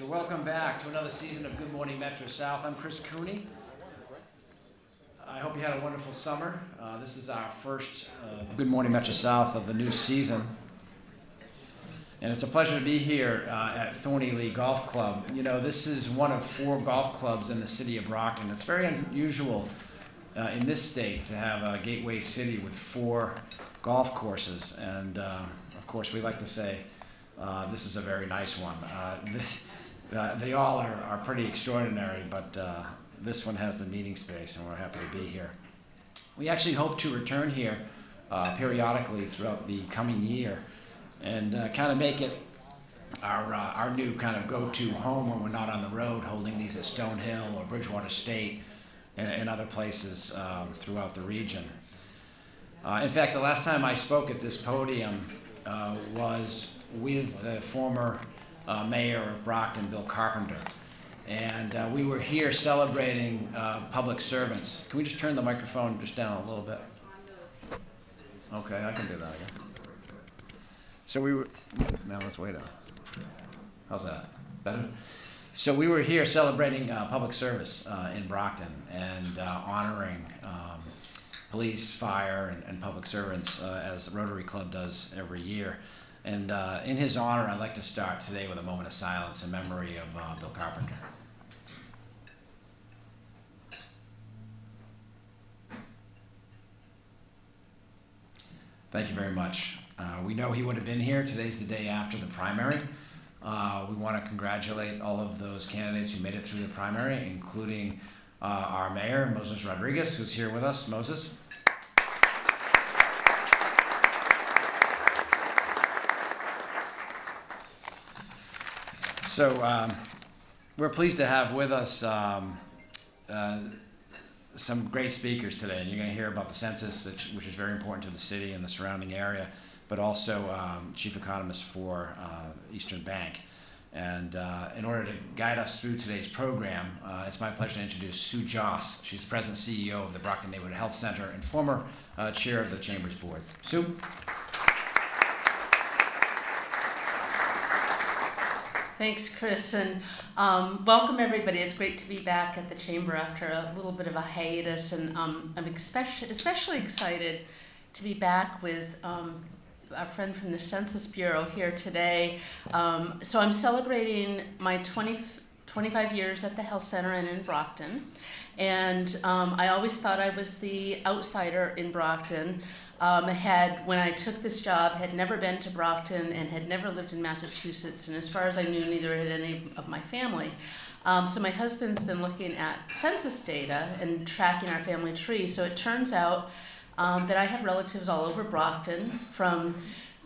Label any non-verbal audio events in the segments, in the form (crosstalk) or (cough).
So welcome back to another season of Good Morning Metro South. I'm Chris Cooney. I hope you had a wonderful summer. Uh, this is our first uh, Good Morning Metro South of the new season. And it's a pleasure to be here uh, at Thorny Lea Golf Club. You know, this is one of four golf clubs in the city of Brockton. It's very unusual uh, in this state to have a gateway city with four golf courses. And uh, of course, we like to say uh, this is a very nice one. Uh, (laughs) uh, they all are, are pretty extraordinary, but uh, this one has the meeting space, and we're happy to be here. We actually hope to return here uh, periodically throughout the coming year and uh, kind of make it our, uh, our new kind of go-to home when we're not on the road holding these at Stonehill or Bridgewater State and, and other places um, throughout the region. In fact, the last time I spoke at this podium was with the former uh, mayor of Brockton, Bill Carpenter. And uh, we were here celebrating uh, public servants. Can we just turn the microphone just down a little bit? Okay, I can do that again. So we were, now let's wait up. How's that? Better? So we were here celebrating uh, public service uh, in Brockton and uh, honoring um, police, fire, and, and public servants as the Rotary Club does every year. And uh, in his honor, I'd like to start today with a moment of silence in memory of uh, Bill Carpenter. Thank you very much. Uh, we know he would have been here. Today's the day after the primary. Uh, we want to congratulate all of those candidates who made it through the primary, including uh, our mayor, Moses Rodrigues, who's here with us. Moses. So um, we're pleased to have with us um, uh, some great speakers today, and you're going to hear about the census, which, which is very important to the city and the surrounding area, but also um, chief economist for uh, Eastern Bank. And uh, in order to guide us through today's program, uh, it's my pleasure to introduce Sue Joss. She's the president CEO of the Brockton Neighborhood Health Center and former uh, chair of the Chamber's board. Sue? Thanks, Chris, and um, welcome everybody. It's great to be back at the Chamber after a little bit of a hiatus, and um, I'm especially, especially excited to be back with um, our friend from the Census Bureau here today. Um, so I'm celebrating my 20, 25 years at the Health Center and in Brockton, and um, I always thought I was the outsider in Brockton um, had, when I took this job, had never been to Brockton and had never lived in Massachusetts, and as far as I knew, neither had any of my family. Um, so my husband's been looking at census data and tracking our family tree. So it turns out um, that I have relatives all over Brockton from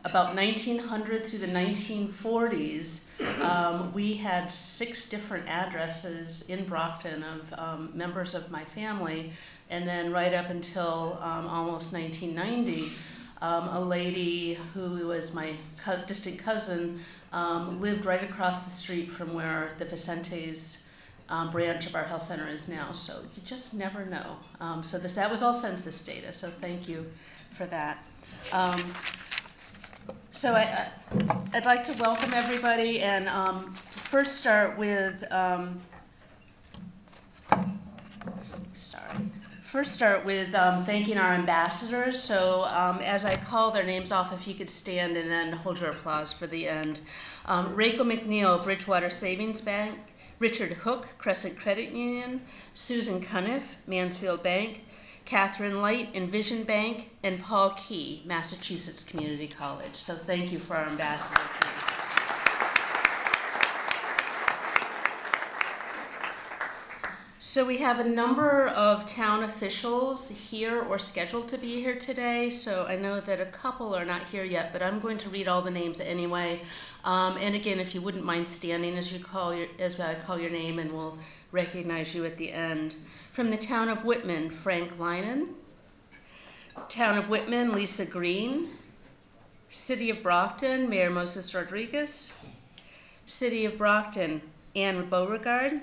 about 1900 through the 1940s. Um, we had six different addresses in Brockton of um, members of my family and then right up until um, almost 1990, um, a lady who was my co distant cousin um, lived right across the street from where the Vicentes um, branch of our health center is now. So you just never know. Um, so this that was all census data. So thank you for that. Um, so I, would like to welcome everybody and first start with. sorry first start with um, thanking our ambassadors. So um, as I call their names off, if you could stand and then hold your applause for the end. Um, Rachel McNeil, Bridgewater Savings Bank, Richard Hook, Crescent Credit Union, Susan Cuniff, Mansfield Bank, Catherine Light, Envision Bank, and Paul Key, Massasoit Community College. So thank you for our ambassador team. So we have a number of town officials here or scheduled to be here today. So I know that a couple are not here yet, but I'm going to read all the names anyway. Um, and again, if you wouldn't mind standing as you call your, as I call your name, and we'll recognize you at the end. From the town of Whitman, Frank Linen. Town of Whitman, Lisa Green. City of Brockton, Mayor Moses Rodrigues. City of Brockton, Anne Beauregard.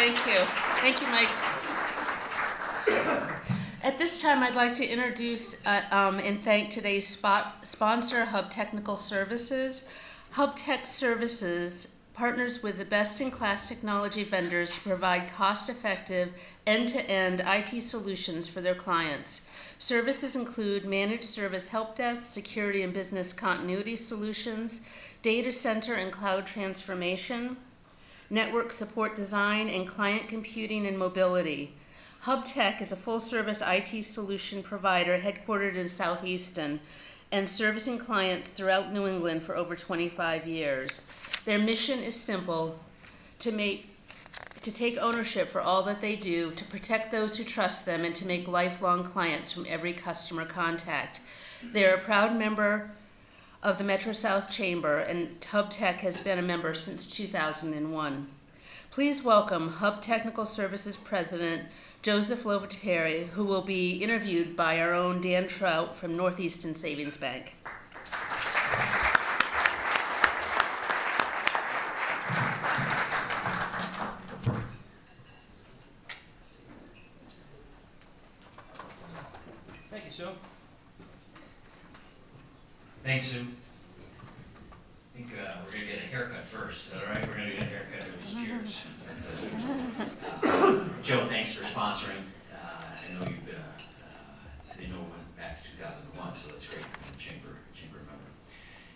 Thank you. Thank you, Mike. At this time, I'd like to introduce uh, um, and thank today's spot sponsor, Hub Technical Services. Hub Tech Services partners with the best-in-class technology vendors to provide cost-effective, end-to-end IT solutions for their clients. Services include managed service help desk, security and business continuity solutions, data center and cloud transformation, network support design, and client computing and mobility. HubTech is a full-service IT solution provider headquartered in South Easton and servicing clients throughout New England for over 25 years. Their mission is simple, to make to take ownership for all that they do, to protect those who trust them, and to make lifelong clients from every customer contact. They are a proud member of the Metro South Chamber, and Hub Tech has been a member since 2001. Please welcome Hub Technical Services President Joseph Lovetere, who will be interviewed by our own Dan Trout from Northeastern Savings Bank. Thank you, Sue. Thanks, Sue. I think uh, we're gonna get a haircut first, all right? We're gonna get a haircut of these chairs. Uh, (laughs) Joe, thanks for sponsoring. Uh, I know you've been, a- uh, I didn't know it went back to 2001, so that's great, being a chamber, chamber member.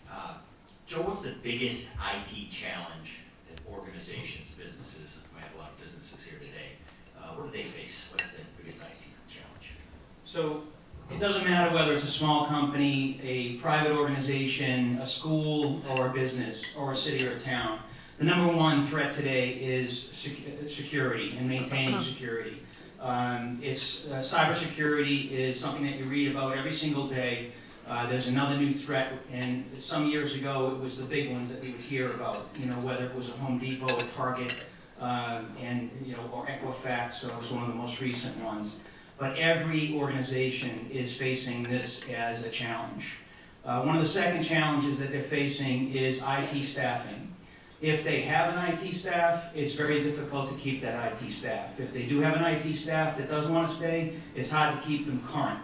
Uh, Joe, what's the biggest IT challenge that organizations, businesses, we have a lot of businesses here today, uh, what do they face? What's the biggest IT challenge? So it doesn't matter whether it's a small company, a private organization, a school, or a business, or a city or a town. The number one threat today is sec- security and maintaining security. Um, it's uh, cybersecurity is something that you read about every single day. Uh, there's another new threat, and some years ago it was the big ones that we would hear about. You know, whether it was a Home Depot, a Target, um, and you know, or Equifax, or was one of the most recent ones. But every organization is facing this as a challenge. Uh, one of the second challenges that they're facing is IT staffing. If they have an IT staff, it's very difficult to keep that IT staff. If they do have an IT staff that doesn't want to stay, it's hard to keep them current.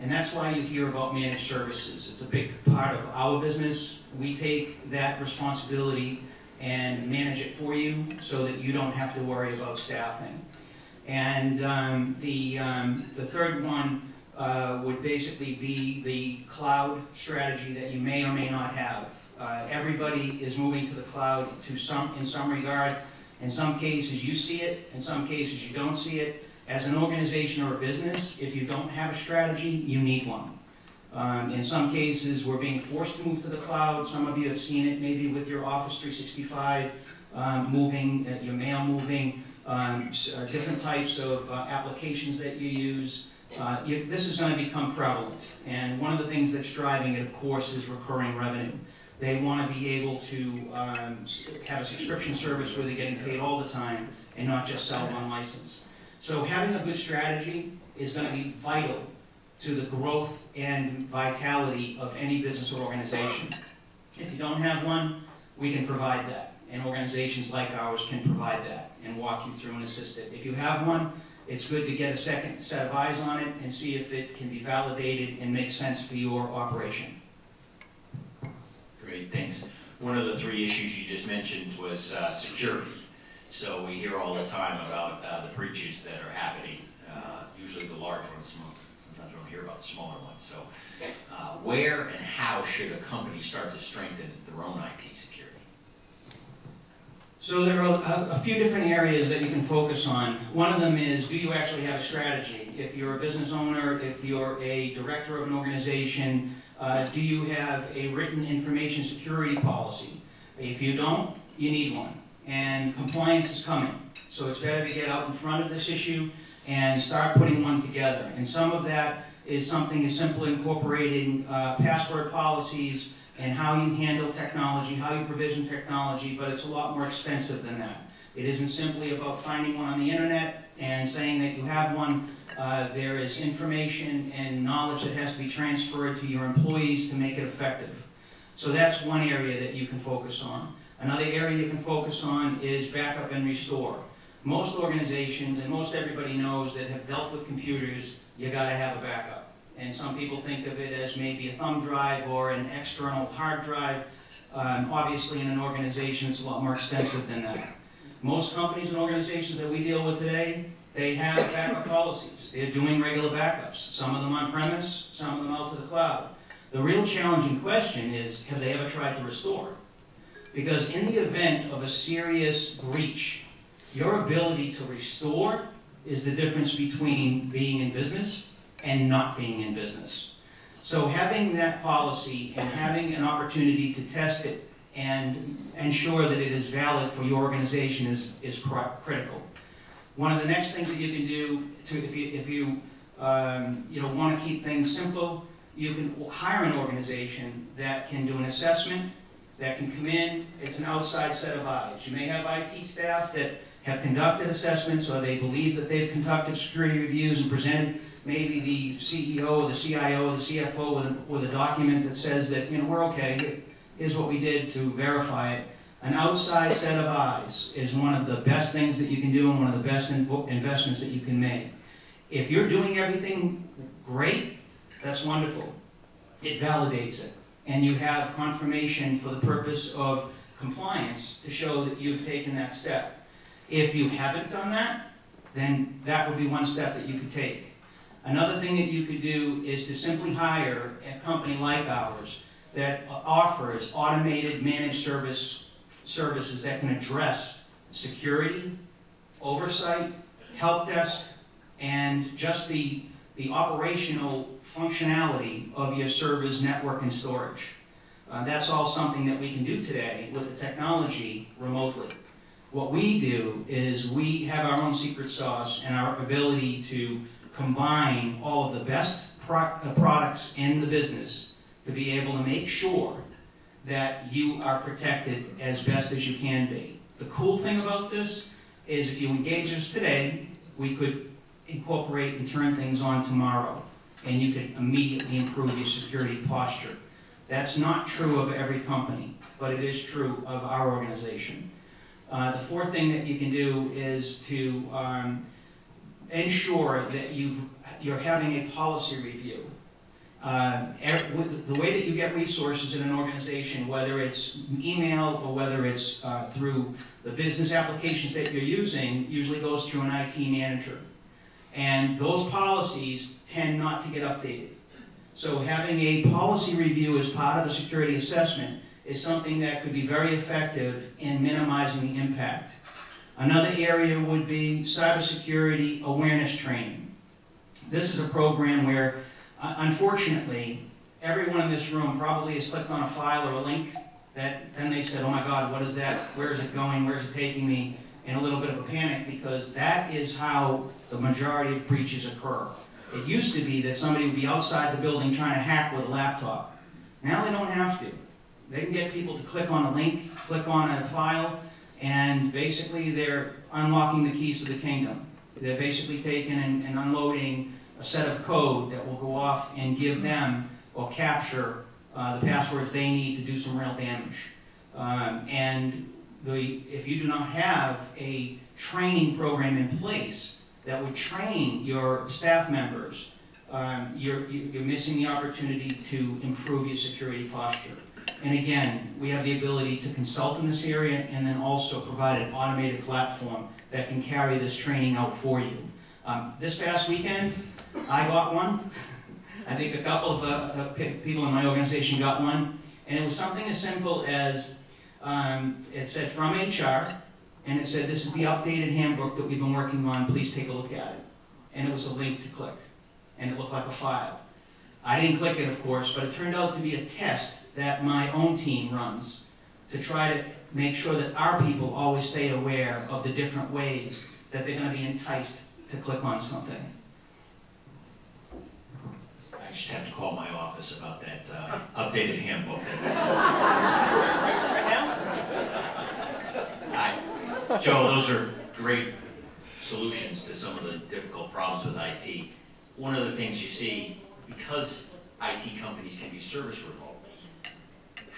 And that's why you hear about managed services. It's a big part of our business. We take that responsibility and manage it for you so that you don't have to worry about staffing. And um, the, um, the third one uh, would basically be the cloud strategy that you may or may not have. Uh, everybody is moving to the cloud to some, in some regard. In some cases you see it, in some cases you don't see it. As an organization or a business, if you don't have a strategy, you need one. Um, in some cases, we're being forced to move to the cloud. Some of you have seen it maybe with your Office 365 um, moving, uh, your mail moving um, uh, different types of uh, applications that you use. Uh, you, this is going to become prevalent, and one of the things that's driving it, of course, is recurring revenue. They want to be able to um, have a subscription service where they're getting paid all the time and not just sell one license. So having a good strategy is going to be vital to the growth and vitality of any business or organization. If you don't have one, we can provide that, and organizations like ours can provide that and walk you through and assist it. If you have one, it's good to get a second set of eyes on it and see if it can be validated and make sense for your operation. Great, thanks. One of the three issues you just mentioned was uh, security. So we hear all the time about uh, the breaches that are happening, uh, usually the large ones. Sometimes we don't hear about the smaller ones. So uh, where and how should a company start to strengthen their own IT security? So there are a, a, few different areas that you can focus on. One of them is, do you actually have a strategy? If you're a business owner, if you're a director of an organization, uh, do you have a written information security policy? If you don't, you need one. And compliance is coming. So it's better to get out in front of this issue and start putting one together. And some of that is something as simple incorporating uh, password policies, and how you handle technology, how you provision technology, but it's a lot more expensive than that. It isn't simply about finding one on the internet and saying that you have one. Uh, there is information and knowledge that has to be transferred to your employees to make it effective. So that's one area that you can focus on. Another area you can focus on is backup and restore. Most organizations, and most everybody knows that have dealt with computers, you gotta have a backup. And some people think of it as maybe a thumb drive or an external hard drive. Um, obviously, in an organization, it's a lot more extensive than that. Most companies and organizations that we deal with today, they have backup policies. They're doing regular backups, some of them on premise, some of them out to the cloud. The real challenging question is, have they ever tried to restore? Because in the event of a serious breach, your ability to restore is the difference between being in business and not being in business. So having that policy and having an opportunity to test it and ensure that it is valid for your organization is, is cri- critical. One of the next things that you can do to, if you, if you, um, you know, want to keep things simple, you can hire an organization that can do an assessment, that can come in, it's an outside set of eyes. You may have IT staff that have conducted assessments, or they believe that they've conducted security reviews and presented maybe the CEO or the CIO or the CFO with a, with a document that says that, you know, we're okay, here's what we did to verify it. An outside set of eyes is one of the best things that you can do and one of the best invo- investments that you can make. If you're doing everything great, that's wonderful. It validates it. And you have confirmation for the purpose of compliance to show that you've taken that step. If you haven't done that, then that would be one step that you could take. Another thing that you could do is to simply hire a company like ours that offers automated managed service services that can address security, oversight, help desk, and just the, the operational functionality of your servers, network, and storage. Uh, that's all something that we can do today with the technology remotely. What we do is we have our own secret sauce and our ability to combine all of the best pro uh, products in the business to be able to make sure that you are protected as best as you can be. The cool thing about this is if you engage us today, we could incorporate and turn things on tomorrow, and you could immediately improve your security posture. That's not true of every company, but it is true of our organization. Uh, the fourth thing that you can do is to um, ensure that you've, you're having a policy review. Uh, the way that you get resources in an organization, whether it's email or whether it's uh, through the business applications that you're using, usually goes through an IT manager. And those policies tend not to get updated. So having a policy review as part of a security assessment is something that could be very effective in minimizing the impact. Another area would be cybersecurity awareness training. This is a program where, uh, unfortunately, everyone in this room probably has clicked on a file or a link that then they said, oh my God, what is that? Where is it going? Where is it taking me? In a little bit of a panic because that is how the majority of breaches occur. It used to be that somebody would be outside the building trying to hack with a laptop. Now they don't have to. They can get people to click on a link, click on a file, and basically they're unlocking the keys to the kingdom. They're basically taking and, and unloading a set of code that will go off and give them or capture uh, the passwords they need to do some real damage. Um, and the, if you do not have a training program in place that would train your staff members, um, you're, you're missing the opportunity to improve your security posture. And again, we have the ability to consult in this area and then also provide an automated platform that can carry this training out for you. Um, this past weekend, I got one. I think a couple of uh, uh, people in my organization got one. And it was something as simple as um, it said from HR, and it said, this is the updated handbook that we've been working on, please take a look at it. And it was a link to click, and it looked like a file. I didn't click it, of course, but it turned out to be a test that my own team runs to try to make sure that our people always stay aware of the different ways that they're going to be enticed to click on something. I just have to call my office about that uh, updated handbook. Right now? Hi. Joe, those are great solutions to some of the difficult problems with IT. One of the things you see, because IT companies can be serviced remotely,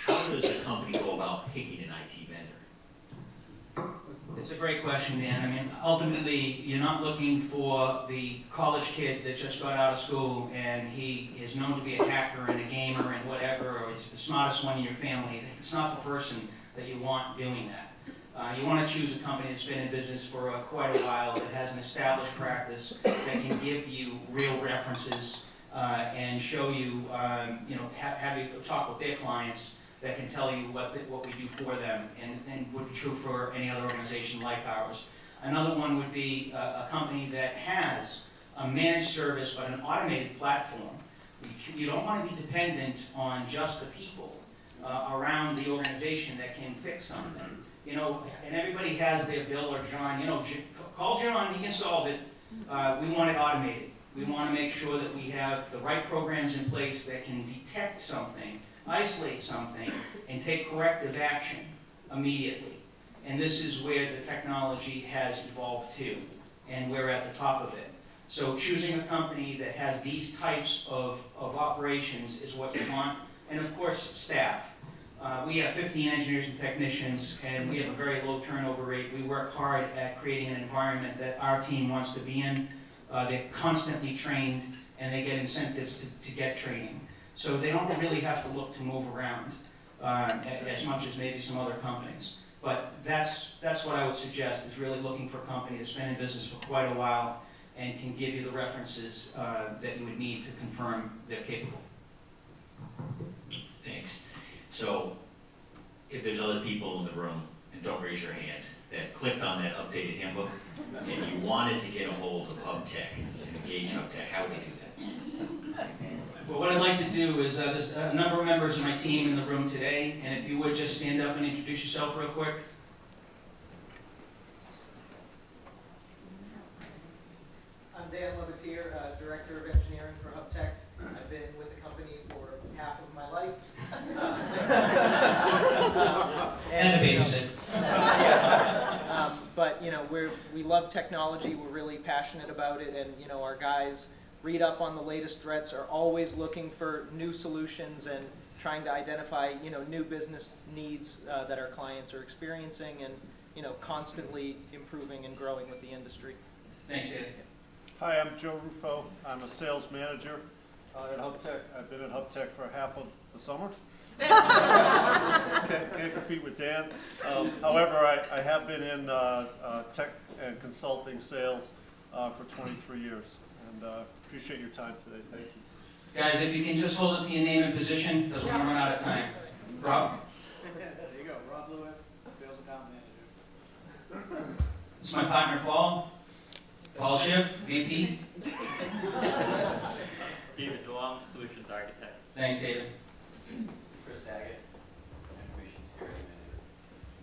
how does a company go about picking an IT vendor? It's a great question, Dan. I mean, ultimately, you're not looking for the college kid that just got out of school and he is known to be a hacker and a gamer and whatever, or he's the smartest one in your family. It's not the person that you want doing that. Uh, you want to choose a company that's been in business for uh, quite a while, that has an established practice, that can give you real references uh, and show you, um, you know, ha have you talk with their clients that can tell you what, the, what we do for them, and, and would be true for any other organization like ours. Another one would be a, a company that has a managed service but an automated platform. You, don't want to be dependent on just the people uh, around the organization that can fix something. You know, and everybody has their Bill or John, you know, call John, he can solve it. Uh, we want it automated. We want to make sure that we have the right programs in place that can detect something isolate something and take corrective action immediately. And this is where the technology has evolved to, and we're at the top of it. So choosing a company that has these types of, of operations is what you want. And of course, staff. Uh, we have 15 engineers and technicians, and we have a very low turnover rate. We work hard at creating an environment that our team wants to be in. Uh, they're constantly trained, and they get incentives to, to get training. So they don't really have to look to move around uh, as much as maybe some other companies. But that's, that's what I would suggest, is really looking for a company that's been in business for quite a while and can give you the references uh, that you would need to confirm they're capable. Thanks. So, if there's other people in the room, and don't raise your hand, that clicked on that updated handbook, and you wanted to get a hold of HubTech and engage HubTech, how would they do that? (laughs) But what I'd like to do is, uh, there's a number of members of my team in the room today, and if you would just stand up and introduce yourself real quick. I'm Dan Lovetere, uh, Director of Engineering for HubTech. I've been with the company for half of my life. (laughs) And a babysit. Yeah. Um, But, you know, we're, we love technology, we're really passionate about it, and, you know, our guys read up on the latest threats, are always looking for new solutions and trying to identify, you know, new business needs uh, that our clients are experiencing and, you know, constantly improving and growing with the industry. Thanks, Ed. Hi, I'm Joe Ruffo. I'm a sales manager uh, at HubTech. I've been at HubTech for half of the summer. (laughs) Can't can't compete with Dan. Um, However, I I have been in uh, uh, tech and consulting sales uh, for 23 years, and uh, appreciate your time today. Thank you. Guys, if you can just hold it to your name and position, because we're gonna run out of time. Rob? There you go, Rob Lewis, Sales Account Manager. This is my partner, Paul. Paul Schiff, VP. David Dulam, Solutions Architect. Thanks, David. Chris Daggett, Information Security Manager.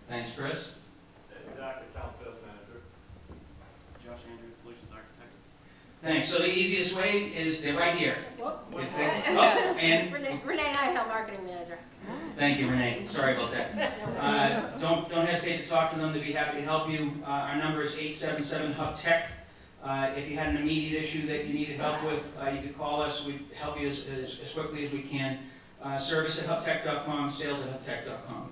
Thanks, Chris. Zach, account sales manager. Josh Andrews, Solutions Architect. Thanks. So the easiest way is they're right here. Whoop. If they- (laughs) oh, and, Renee, Renee Nihal, Marketing Manager. thank you, Renee. Sorry about that. (laughs) Uh, Don't, don't hesitate to talk to them. They'd be happy to help you. Uh, Our number is 877-HUB-TECH. Uh, If you had an immediate issue that you needed help with, uh, you could call us. We'd help you as, as as quickly as we can. Uh, Service at hubtech.com, sales at hubtech.com.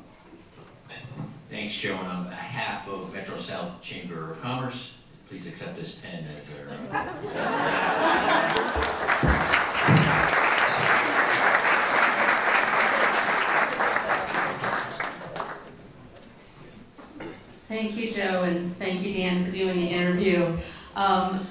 Thanks, Joe, and on behalf of Metro South Chamber of Commerce, please accept this pen as our... (laughs) Thank you, Joe, and thank you, Dan, for doing the interview. Um,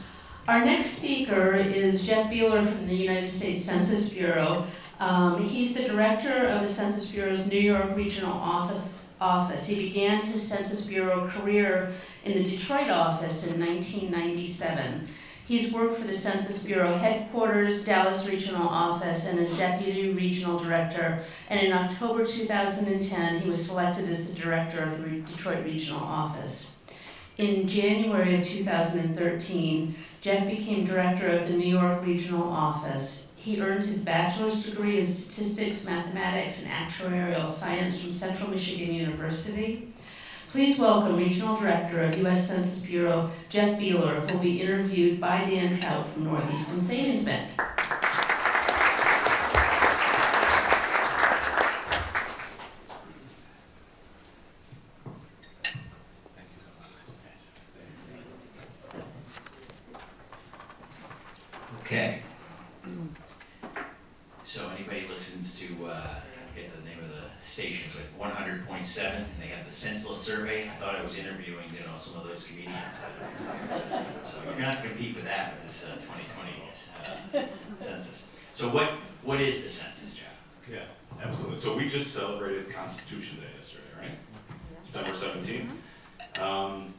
our next speaker is Jeff Behler from the United States Census Bureau. Um, he's the director of the Census Bureau's New York Regional Office. Office. He began his Census Bureau career in the Detroit office in 1997. He's worked for the Census Bureau headquarters, Dallas Regional Office, and as Deputy Regional Director. And in October 2010, he was selected as the Director of the Detroit Regional Office. In January of 2013, Jeff became Director of the New York Regional Office. He earned his bachelor's degree in statistics, mathematics, and actuarial science from Central Michigan University. Please welcome Regional Director of U.S. Census Bureau, Jeff Behler, who will be interviewed by Dan Trout from Northeastern Savings Bank. Okay. To, uh, I forget the name of the station, but one hundred point seven, and they have the senseless survey, I thought I was interviewing, you know, some of those comedians. So you're gonna compete with that with this, uh, twenty twenty, uh, census. So what, what is the census, Jeff? Yeah, absolutely. So we just celebrated Constitution Day yesterday, right? September seventeenth. Um,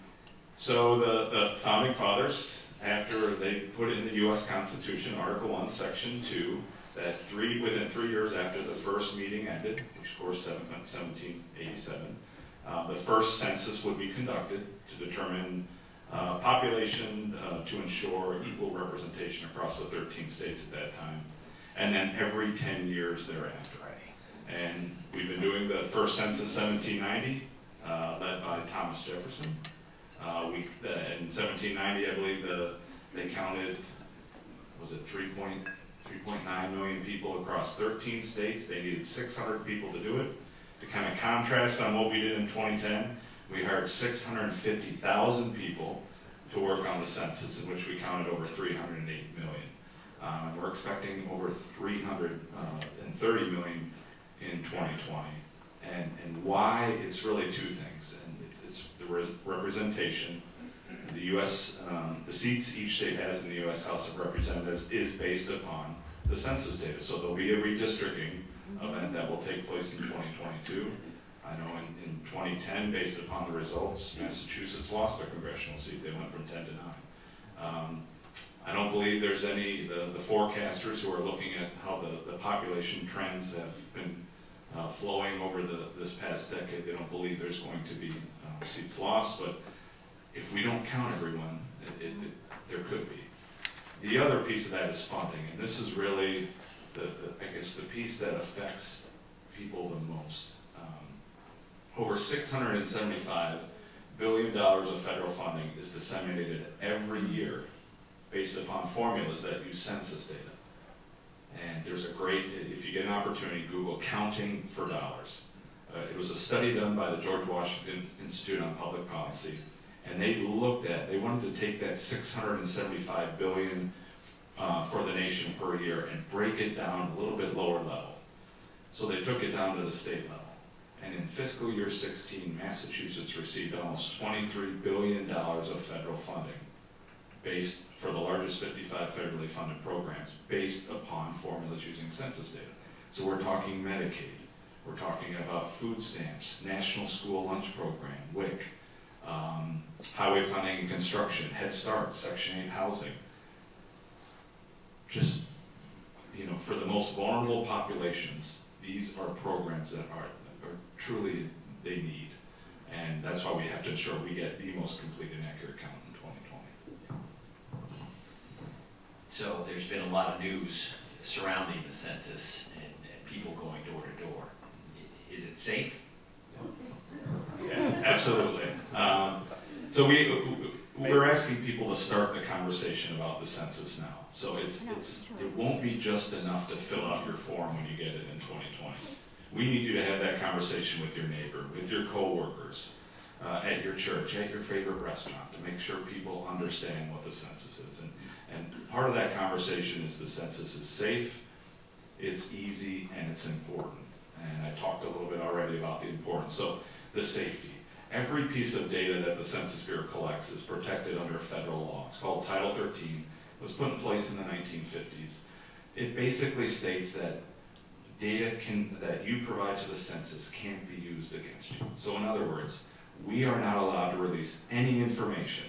so the, the founding fathers, after they put in the US Constitution, Article One, Section Two, that three, within three years after the first meeting ended, which of course seventeen eighty-seven, uh, the first census would be conducted to determine uh, population uh, to ensure equal representation across the thirteen states at that time, and then every ten years thereafter. And we've been doing the first census seventeen ninety, uh, led by Thomas Jefferson. Uh, we, uh, in seventeen ninety, I believe the, they counted, was it three point, three point nine million people across thirteen states? They needed six hundred people to do it. To kind of contrast on what we did in twenty ten, we hired six hundred and fifty thousand people to work on the census, in which we counted over three hundred and eight million. Um, we're expecting over three hundred and thirty million in 2020. And, and why, it's really two things. And it's, it's the res- representation. The US, um, the seats each state has in the US House of Representatives is based upon the census data. So there'll be a redistricting event that will take place in 2022. I know in, in 2010, based upon the results, Massachusetts lost their congressional seat. They went from 10 to 9. Um, I don't believe there's any, the, the forecasters who are looking at how the, the population trends have been uh, flowing over the, this past decade, they don't believe there's going to be um, seats lost, but if we don't count everyone, it, it, it, there could be. The other piece of that is funding, and this is really the, the I guess, the piece that affects people the most. Um, over 675 billion dollars of federal funding is disseminated every year based upon formulas that use census data. And there's a great, if you get an opportunity, Google counting for dollars. Uh, it was a study done by the George Washington Institute on Public Policy, and they looked at, they wanted to take that 675 billion uh, for the nation per year and break it down a little bit lower level. So they took it down to the state level. And in fiscal year 16, Massachusetts received almost $23 billion of federal funding based for the largest 55 federally funded programs based upon formulas using census data. So we're talking Medicaid, we're talking about food stamps, National School Lunch Program, WIC, um, Highway Planning and Construction, Head Start, Section 8 housing. Just, you know, for the most vulnerable populations, these are programs that are, are truly, they need. And that's why we have to ensure we get the most complete and accurate count in 2020. So there's been a lot of news surrounding the census and, and people going door to door. Is it safe? Yeah, absolutely. Um, so we, we're asking people to start the conversation about the census now. So it's, it's, it won't be just enough to fill out your form when you get it in 2020. We need you to have that conversation with your neighbor, with your coworkers, uh, at your church, at your favorite restaurant, to make sure people understand what the census is. And, and part of that conversation is the census is safe, it's easy, and it's important. And I talked a little bit already about the importance. So the safety. Every piece of data that the Census Bureau collects is protected under federal law. It's called Title 13. It was put in place in the 1950s. It basically states that data can, that you provide to the census can't be used against you. So in other words, we are not allowed to release any information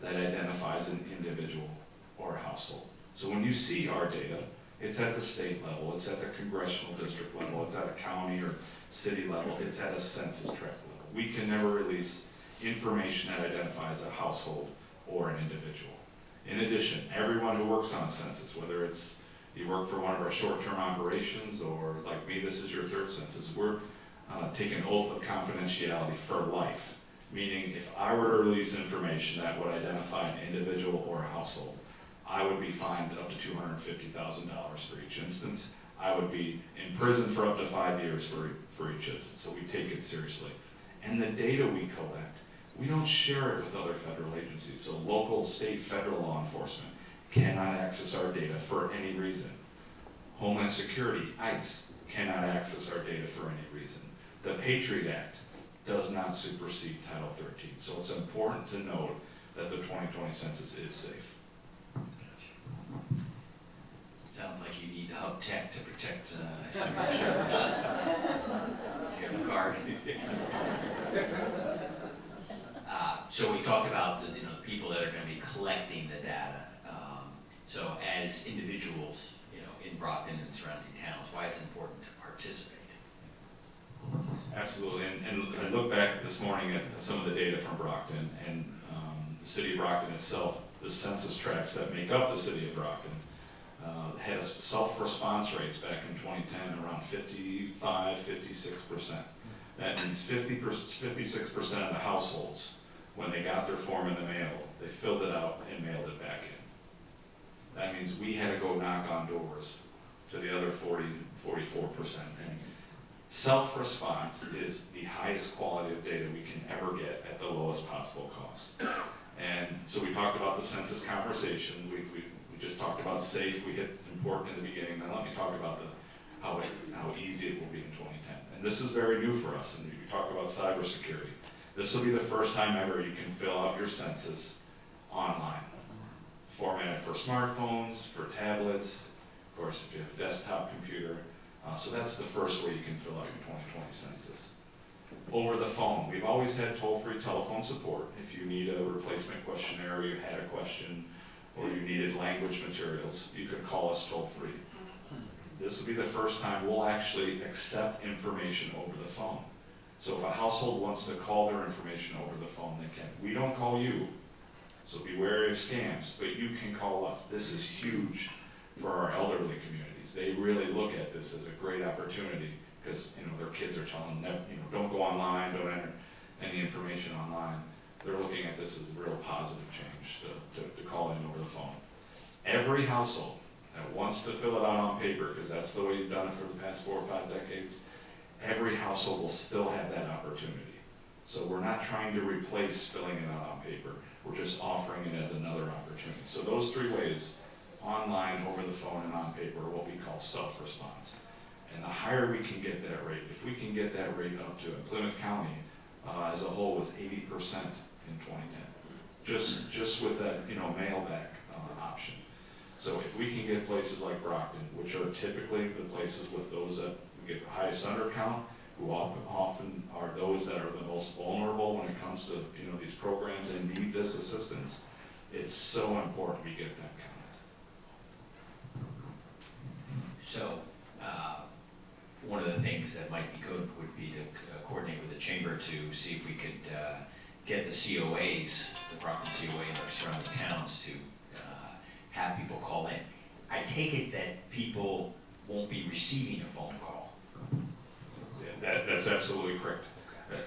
that identifies an individual or a household. So when you see our data, it's at the state level, it's at the congressional district level, it's at a county or city level, it's at a census tract level. We can never release information that identifies a household or an individual. In addition, everyone who works on census, whether it's you work for one of our short-term operations or like me, this is your third census, we're uh, taking an oath of confidentiality for life. Meaning if I were to release information that would identify an individual or a household, I would be fined up to $250,000 for each instance. I would be in prison for up to five years for, for each instance, so we take it seriously. And the data we collect, we don't share it with other federal agencies. So local, state, federal law enforcement cannot access our data for any reason. Homeland Security, ICE, cannot access our data for any reason. The Patriot Act does not supersede Title 13. So it's important to note that the 2020 census is safe. Sounds like you need hub tech to protect uh. Do you have a card? Uh, So we talked about, the, you know, the people that are gonna be collecting the data. Um, So as individuals, you know, in Brockton and surrounding towns, why is it important to participate? Absolutely, and, and I looked back this morning at some of the data from Brockton, and um, the city of Brockton itself, the census tracts that make up the city of Brockton, uh, had self-response rates back in 2010 around 55, 56 percent. That means 50 56 percent of the households, when they got their form in the mail, they filled it out and mailed it back in. That means we had to go knock on doors to the other 40, 44 percent. And Self-response is the highest quality of data we can ever get at the lowest possible cost. And so we talked about the census conversation, we, we, we just talked about safe, we hit important in the beginning, now let me talk about the, how it, how easy it will be in 2010. And this is very new for us, and we talk about cybersecurity. This will be the first time ever you can fill out your census online. Formatted for smartphones, for tablets, of course, if you have a desktop computer, uh, so that's the first way you can fill out your 2020 census. Over the phone, we've always had toll-free telephone support. If you need a replacement questionnaire, you had a question, or you needed language materials, you could call us toll-free. This will be the first time we'll actually accept information over the phone. So if a household wants to call their information over the phone, they can. We don't call you, so be wary of scams, but you can call us. This is huge for our elderly communities. They really look at this as a great opportunity because, you know, their kids are telling them, you know, don't go online, don't enter any information online. They're looking at this as a real positive change to, to, to call in over the phone. Every household that wants to fill it out on paper, because that's the way you've done it for the past four or five decades, every household will still have that opportunity. So we're not trying to replace filling it out on paper. We're just offering it as another opportunity. So those three ways, online, over the phone, and on paper, are what we call self-response. And the higher we can get that rate, if we can get that rate up to, Plymouth County uh, as a whole was eighty percent in 2010. Just, just with that, you know, mail back uh, option. So if we can get places like Brockton, which are typically the places with those that get the highest sender count, who often, often are those that are the most vulnerable when it comes to, you know, these programs and need this assistance, it's so important we get them counted. So, uh, one of the things that might be good would be to uh, coordinate with the chamber to see if we could uh, get the COAs, the Brockton COA and our surrounding towns to uh, have people call in. I take it that people won't be receiving a phone call. Yeah, That, that's absolutely correct.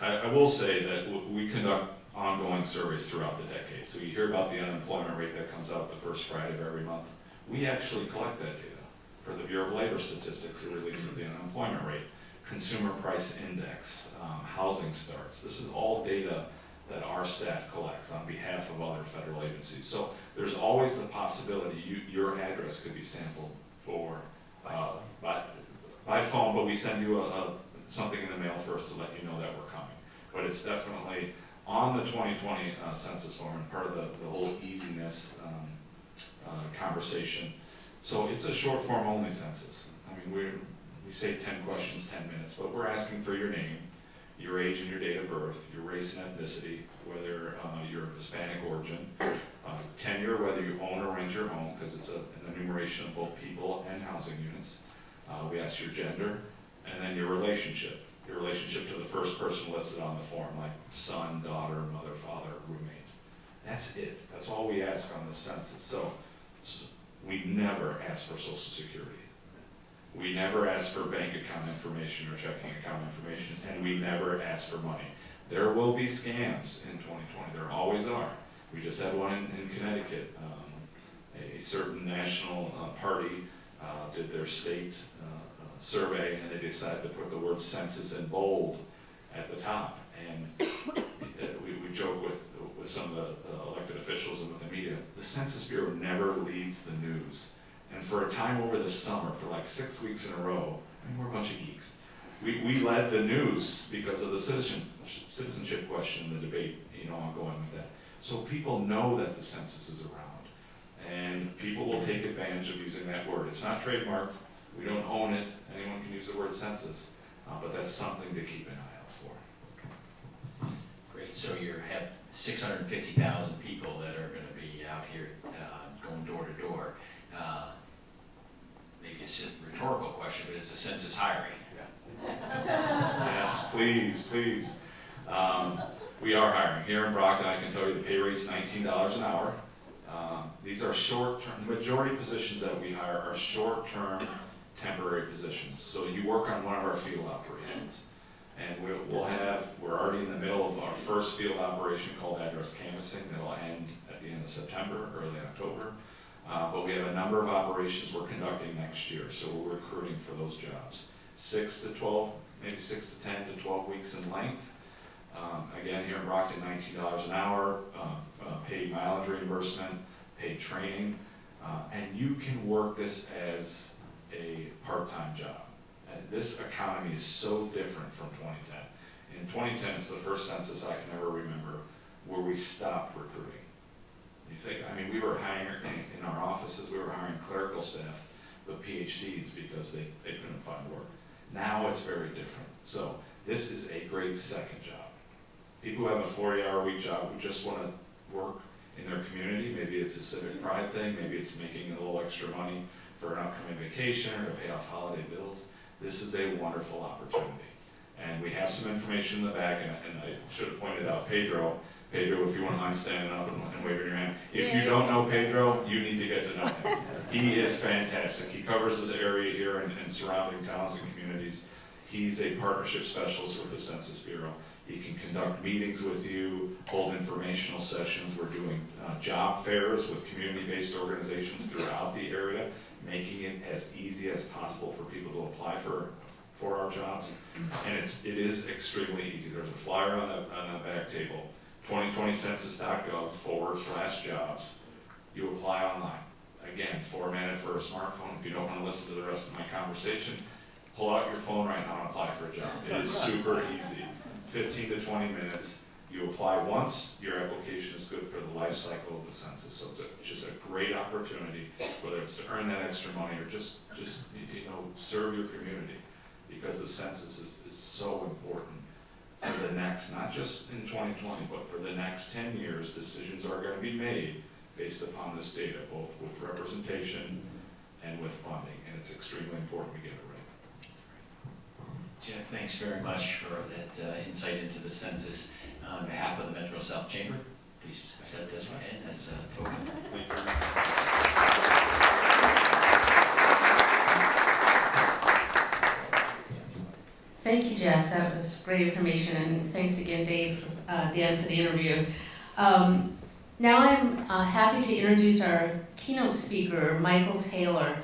I, I will say that we conduct ongoing surveys throughout the decade. So you hear about the unemployment rate that comes out the first Friday of every month. We actually collect that data for the Bureau of Labor Statistics, who releases the unemployment rate, consumer price index, um, housing starts. This is all data that our staff collects on behalf of other federal agencies. So there's always the possibility you, your address could be sampled for, uh, by, by phone, but we send you a, a, something in the mail first to let you know that we're coming. But it's definitely on the 2020 uh, census form and part of the, the whole easiness um, uh, conversation. So it's a short form only census. I mean, we we say 10 questions, 10 minutes, but we're asking for your name, your age and your date of birth, your race and ethnicity, whether uh, you're of Hispanic origin, uh, tenure, whether you own or rent your home, because it's a, an enumeration of both people and housing units. Uh, we ask your gender, and then your relationship, your relationship to the first person listed on the form, like son, daughter, mother, father, roommate. That's it. That's all we ask on the census. So, so we never ask for social security. We never ask for bank account information or checking account information, and we never ask for money. There will be scams in 2020. There always are. We just had one in, in Connecticut. Um, a certain national uh, party uh, did their state uh, uh, survey, and they decided to put the word census in bold at the top. And uh, we, we joke with, with some of the uh, elected officials and with the media, the Census Bureau never leads the news. And for a time over the summer, for like six weeks in a row, I mean, we're a bunch of geeks. We, we led the news because of the citizen, citizenship question, the debate, you know, ongoing with that. So people know that the census is around. And people will take advantage of using that word. It's not trademarked, we don't own it, anyone can use the word census, uh, but that's something to keep an eye out for. Great, so you have six hundred and fifty thousand people that are gonna be out here, uh, going door to door. It's a rhetorical question, but is the census hiring? Yes, please, please. Um, we are hiring. Here in Brockton, I can tell you the pay rate's nineteen dollars an hour. Um, These are short-term, the majority positions that we hire are short-term temporary positions. So you work on one of our field operations. And we'll, we'll have, we're already in the middle of our first field operation called address canvassing that'll end at the end of September, early October. Uh, but we have a number of operations we're conducting next year, so we're recruiting for those jobs. Six to twelve, maybe six to ten to twelve weeks in length. Um, again, here in Brockton, nineteen dollars an hour, um, uh, paid mileage reimbursement, paid training. Uh, and you can work this as a part-time job. This economy is so different from 2010. In 2010, it's the first census I can ever remember where we stopped recruiting. You think, I mean, we were hiring, in our offices, we were hiring clerical staff with PhDs because they, they couldn't find work. Now it's very different. So this is a great second job. People who have a 40-hour week job who just want to work in their community, maybe it's a civic pride thing, maybe it's making a little extra money for an upcoming vacation or to pay off holiday bills. This is a wonderful opportunity. And we have some information in the back, and, and I should have pointed out Pedro. Pedro, if you wouldn't mind standing up and, and waving your hand. If you don't know Pedro, you need to get to know him. He is fantastic. He covers this area here and, and surrounding towns and communities. He's a partnership specialist with the Census Bureau. He can conduct meetings with you, hold informational sessions. We're doing uh, job fairs with community-based organizations throughout the area, making it as easy as possible for people to apply for, for our jobs. And it's, it is extremely easy. There's a flyer on the, on the back table, 2020census.gov forward slash jobs. You apply online. Again, formatted for a smartphone. If you don't want to listen to the rest of my conversation, pull out your phone right now and apply for a job. It is super easy. 15 to 20 minutes. You apply once, your application is good for the life cycle of the census. So it's a, just a great opportunity, whether it's to earn that extra money or just, just you know, serve your community. Because the census is, is so important for the next, not just in 2020, but for the next 10 years, decisions are going to be made based upon this data, both with representation and with funding. And it's extremely important we get it right. Jeff, thanks very much for that uh, insight into the census. On behalf of the Metro South Chamber, please accept this one in as a token. Thank you Jeff. That was great information, and thanks again, Dave, uh, Dan, for the interview. Um, now I'm uh, happy to introduce our keynote speaker, Michael Taylor.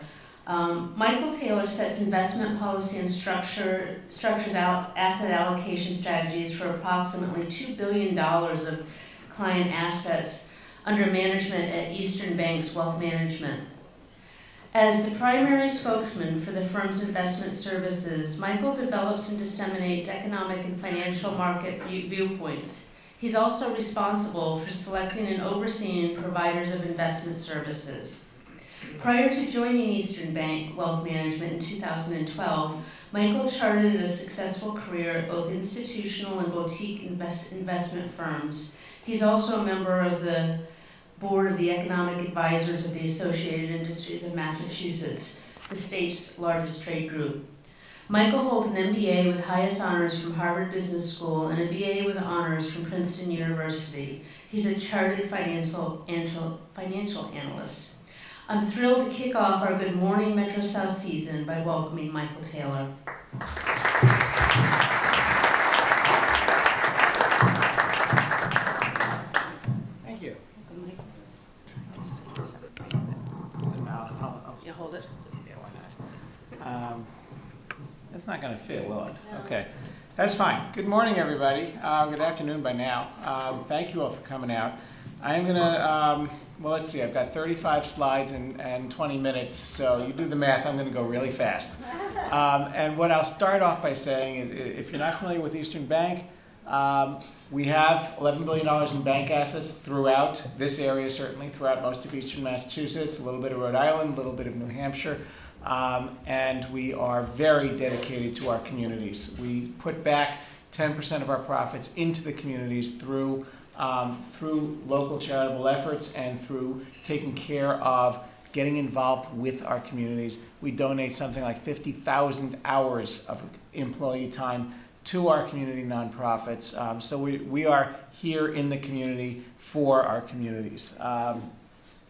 Um, Michael Taylor sets investment policy and structure, structures out asset allocation strategies for approximately $2 billion of client assets under management at Eastern Banks Wealth Management. As the primary spokesman for the firm's investment services, Michael develops and disseminates economic and financial market view viewpoints. He's also responsible for selecting and overseeing providers of investment services. Prior to joining Eastern Bank Wealth Management in 2012, Michael charted a successful career at both institutional and boutique invest investment firms. He's also a member of the board of the Economic Advisors of the Associated Industries of Massachusetts, the state's largest trade group. Michael holds an MBA with highest honors from Harvard Business School and a BA with honors from Princeton University. He's a chartered financial, financial analyst. I'm thrilled to kick off our Good Morning Metro South season by welcoming Michael Taylor. Not? Not gonna fit, will it? Okay. That's fine. Good morning, everybody. Uh, good afternoon by now. Um, thank you all for coming out. I'm going to, um, well, let's see, I've got 35 slides and, and 20 minutes, so you do the math, I'm going to go really fast. Um, and what I'll start off by saying is if you're not familiar with Eastern Bank, um, we have $11 billion in bank assets throughout this area, certainly, throughout most of eastern Massachusetts, a little bit of Rhode Island, a little bit of New Hampshire. Um, and we are very dedicated to our communities. We put back 10% of our profits into the communities through, um, through local charitable efforts and through taking care of getting involved with our communities. We donate something like 50,000 hours of employee time to our community nonprofits. Um, so we, we are here in the community for our communities. Um,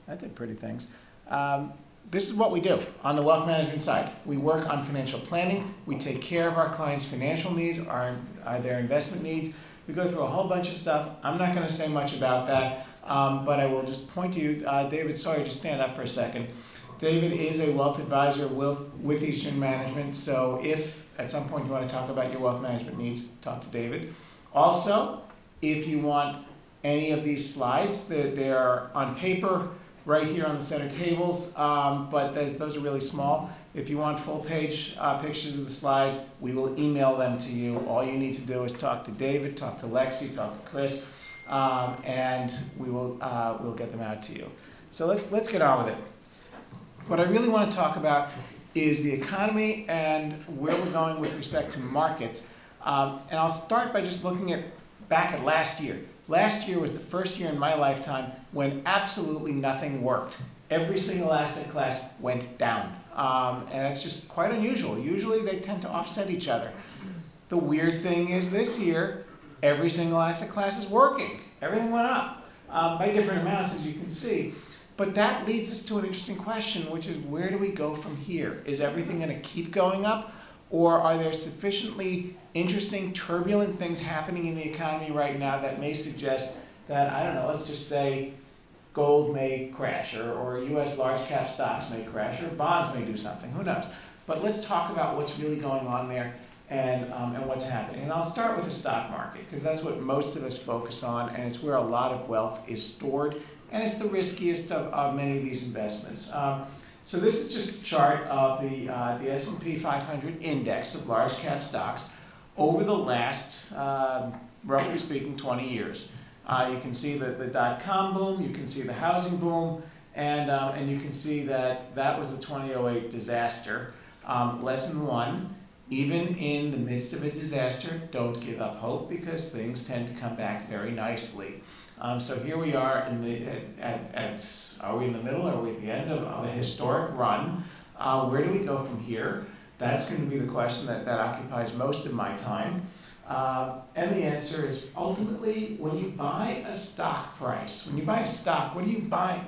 I did pretty things. Um, this is what we do on the wealth management side. We work on financial planning. We take care of our clients' financial needs, our, our their investment needs. We go through a whole bunch of stuff. I'm not going to say much about that, um, but I will just point to you. Uh, David sorry, just stand up for a second. David is a wealth advisor with, with Eastern Management, so if at some point you want to talk about your wealth management needs, talk to David. Also, if you want any of these slides, they're, they're on paper right here on the center tables, um, but those, those, are really small. If you want full page uh, pictures of the slides, we will email them to you. All you need to do is talk to David, talk to Lexi, talk to Chris, um, and we will uh, we'll get them out to you. So let's, let's get on with it. What I really want to talk about is the economy and where we're going with respect to markets. Um, and I'll start by just looking at back at last year. Last year was the first year in my lifetime when absolutely nothing worked. Every single asset class went down. Um, and it's just quite unusual. Usually they tend to offset each other. The weird thing is this year, every single asset class is working. Everything went up um, by different amounts, as you can see. But that leads us to an interesting question, which is where do we go from here? Is everything going to keep going up? Or are there sufficiently interesting, turbulent things happening in the economy right now that may suggest that, I don't know, let's just say gold may crash, or, or US large cap stocks may crash, or bonds may do something, who knows? But let's talk about what's really going on there and, um, and what's happening. And I'll start with the stock market, because that's what most of us focus on, and it's where a lot of wealth is stored, and it's the riskiest of, of many of these investments. Um, so this is just a chart of the, uh, the S&P 500 index of large cap stocks over the last, uh, roughly speaking, 20 years. Uh, you can see the, the dot-com boom, you can see the housing boom, and, um, and you can see that that was the 2008 disaster. Um, lesson one, even in the midst of a disaster, don't give up hope because things tend to come back very nicely. Um, so here we are in the, at, at, are we in the middle? Are we at the end of, of a historic run? Uh, where do we go from here? That's going to be the question that, that occupies most of my time. Uh, and the answer is ultimately, when you buy a stock price, when you buy a stock, what do you buy?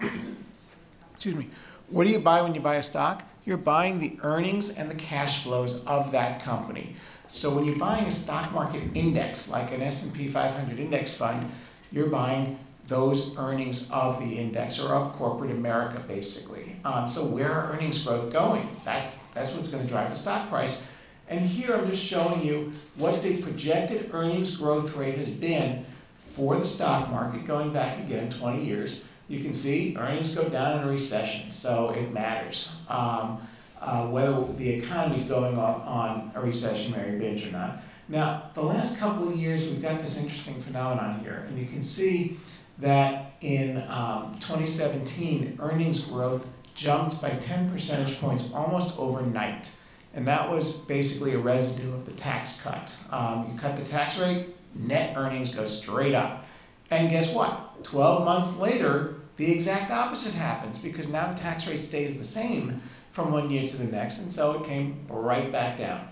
(coughs) Excuse me. What do you buy when you buy a stock? You're buying the earnings and the cash flows of that company. So when you're buying a stock market index, like an S&P 500 index fund, you're buying those earnings of the index or of corporate America, basically. Um, so where are earnings growth going? That's, that's what's going to drive the stock price. And here I'm just showing you what the projected earnings growth rate has been for the stock market going back again 20 years. You can see earnings go down in a recession, so it matters um, uh, whether the economy is going on, on a recessionary binge or not. Now, the last couple of years, we've got this interesting phenomenon here, and you can see that in um, 2017, earnings growth jumped by 10 percentage points almost overnight. And that was basically a residue of the tax cut. Um, you cut the tax rate, net earnings go straight up. And guess what? 12 months later, the exact opposite happens because now the tax rate stays the same from one year to the next, and so it came right back down.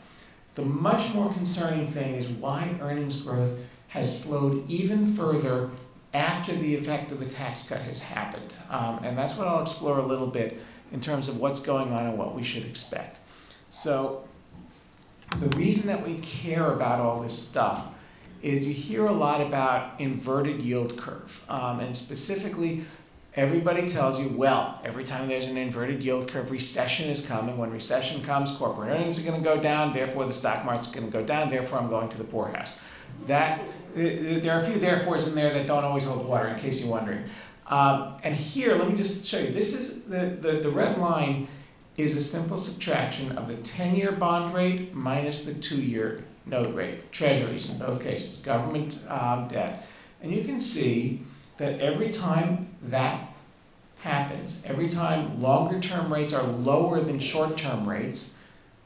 The much more concerning thing is why earnings growth has slowed even further after the effect of the tax cut has happened. Um, and that's what I'll explore a little bit in terms of what's going on and what we should expect. So the reason that we care about all this stuff is you hear a lot about inverted yield curve. Um, and specifically, Everybody tells you, well, every time there's an inverted yield curve, recession is coming. When recession comes, corporate earnings are going to go down. Therefore, the stock market's going to go down. Therefore, I'm going to the poorhouse. That there are a few therefores in there that don't always hold water, in case you're wondering. Um, and here, let me just show you. This is the, the, the red line is a simple subtraction of the 10-year bond rate minus the two-year note rate, treasuries in both cases, government um, debt. And you can see that every time that happens, every time longer term rates are lower than short term rates,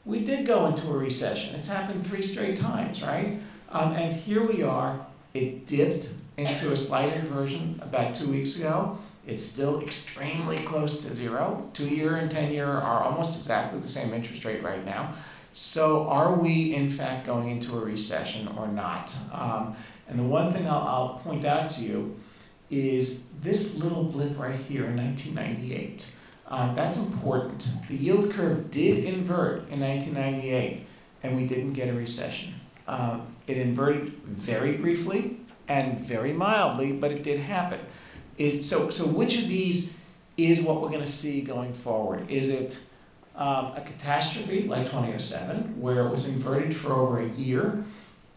we did go into a recession. It's happened three straight times, right? Um, and here we are. It dipped into a slight inversion about two weeks ago. It's still extremely close to zero. Two year and 10 year are almost exactly the same interest rate right now. So, are we in fact going into a recession or not? Um, and the one thing I'll, I'll point out to you is this little blip right here in 1998. Um, that's important. The yield curve did invert in 1998, and we didn't get a recession. Um, it inverted very briefly and very mildly, but it did happen. It, so, so which of these is what we're going to see going forward? Is it um, a catastrophe like 2007, where it was inverted for over a year?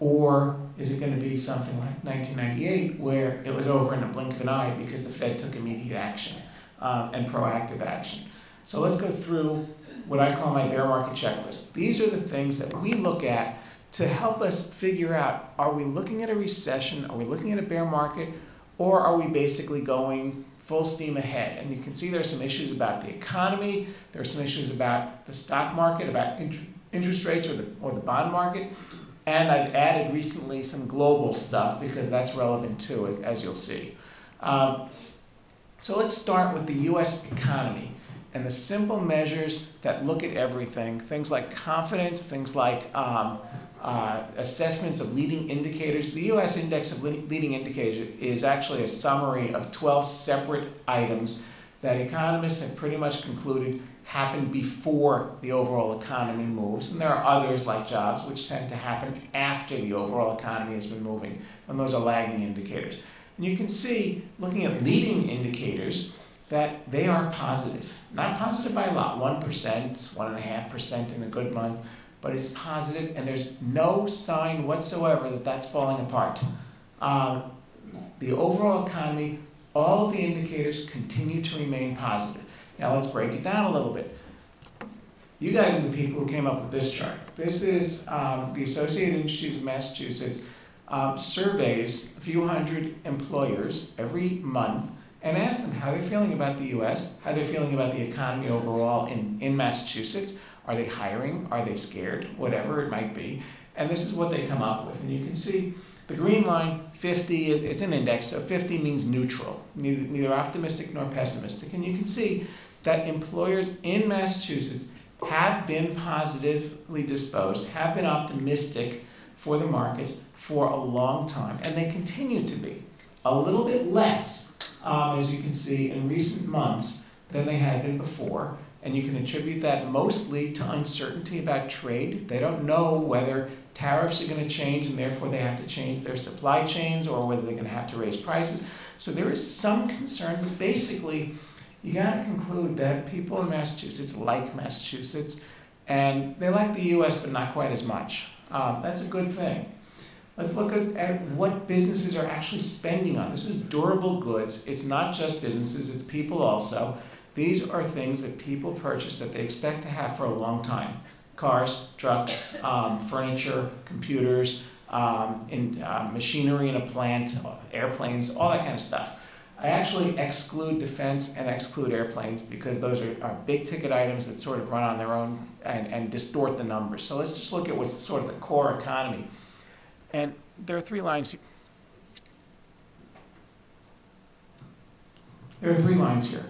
Or is it going to be something like 1998, where it was over in a blink of an eye because the Fed took immediate action um, and proactive action? So let's go through what I call my bear market checklist. These are the things that we look at to help us figure out are we looking at a recession, are we looking at a bear market, or are we basically going full steam ahead? And you can see there are some issues about the economy, there are some issues about the stock market, about interest rates or the, or the bond market, and I've added recently some global stuff because that's relevant too, as, as you'll see. Um, so let's start with the US economy and the simple measures that look at everything, things like confidence, things like um, uh, assessments of leading indicators. The US Index of Leading Indicators is actually a summary of 12 separate items that economists have pretty much concluded happen before the overall economy moves. And there are others like jobs which tend to happen after the overall economy has been moving. And those are lagging indicators. And you can see, looking at leading indicators, that they are positive. Not positive by a lot, 1%, 1.5% in a good month, but it's positive, and there's no sign whatsoever that that's falling apart. Um, the overall economy, all of the indicators continue to remain positive. Now let's break it down a little bit. You guys are the people who came up with this chart. This is um, the Associated Industries of Massachusetts um, surveys a few hundred employers every month and asks them how they're feeling about the U.S., how they're feeling about the economy overall in, in Massachusetts. Are they hiring? Are they scared? Whatever it might be. And this is what they come up with. And you can see the green line, 50, it's an index, so 50 means neutral, neither, neither optimistic nor pessimistic. And you can see that employers in Massachusetts have been positively disposed, have been optimistic for the markets for a long time, and they continue to be. A little bit less, um, as you can see, in recent months than they had been before, and you can attribute that mostly to uncertainty about trade. They don't know whether tariffs are going to change and therefore they have to change their supply chains or whether they're going to have to raise prices. So there is some concern, but basically, you got to conclude that people in Massachusetts like Massachusetts and they like the US, but not quite as much. Um, that's a good thing. Let's look at, at what businesses are actually spending on. This is durable goods. It's not just businesses, it's people also. These are things that people purchase that they expect to have for a long time cars, trucks, um, furniture, computers, um, in, uh, machinery in a plant, airplanes, all that kind of stuff. I actually exclude defense and exclude airplanes because those are, are big ticket items that sort of run on their own and, and distort the numbers. So let's just look at what's sort of the core economy. And there are three lines here. There are three lines here.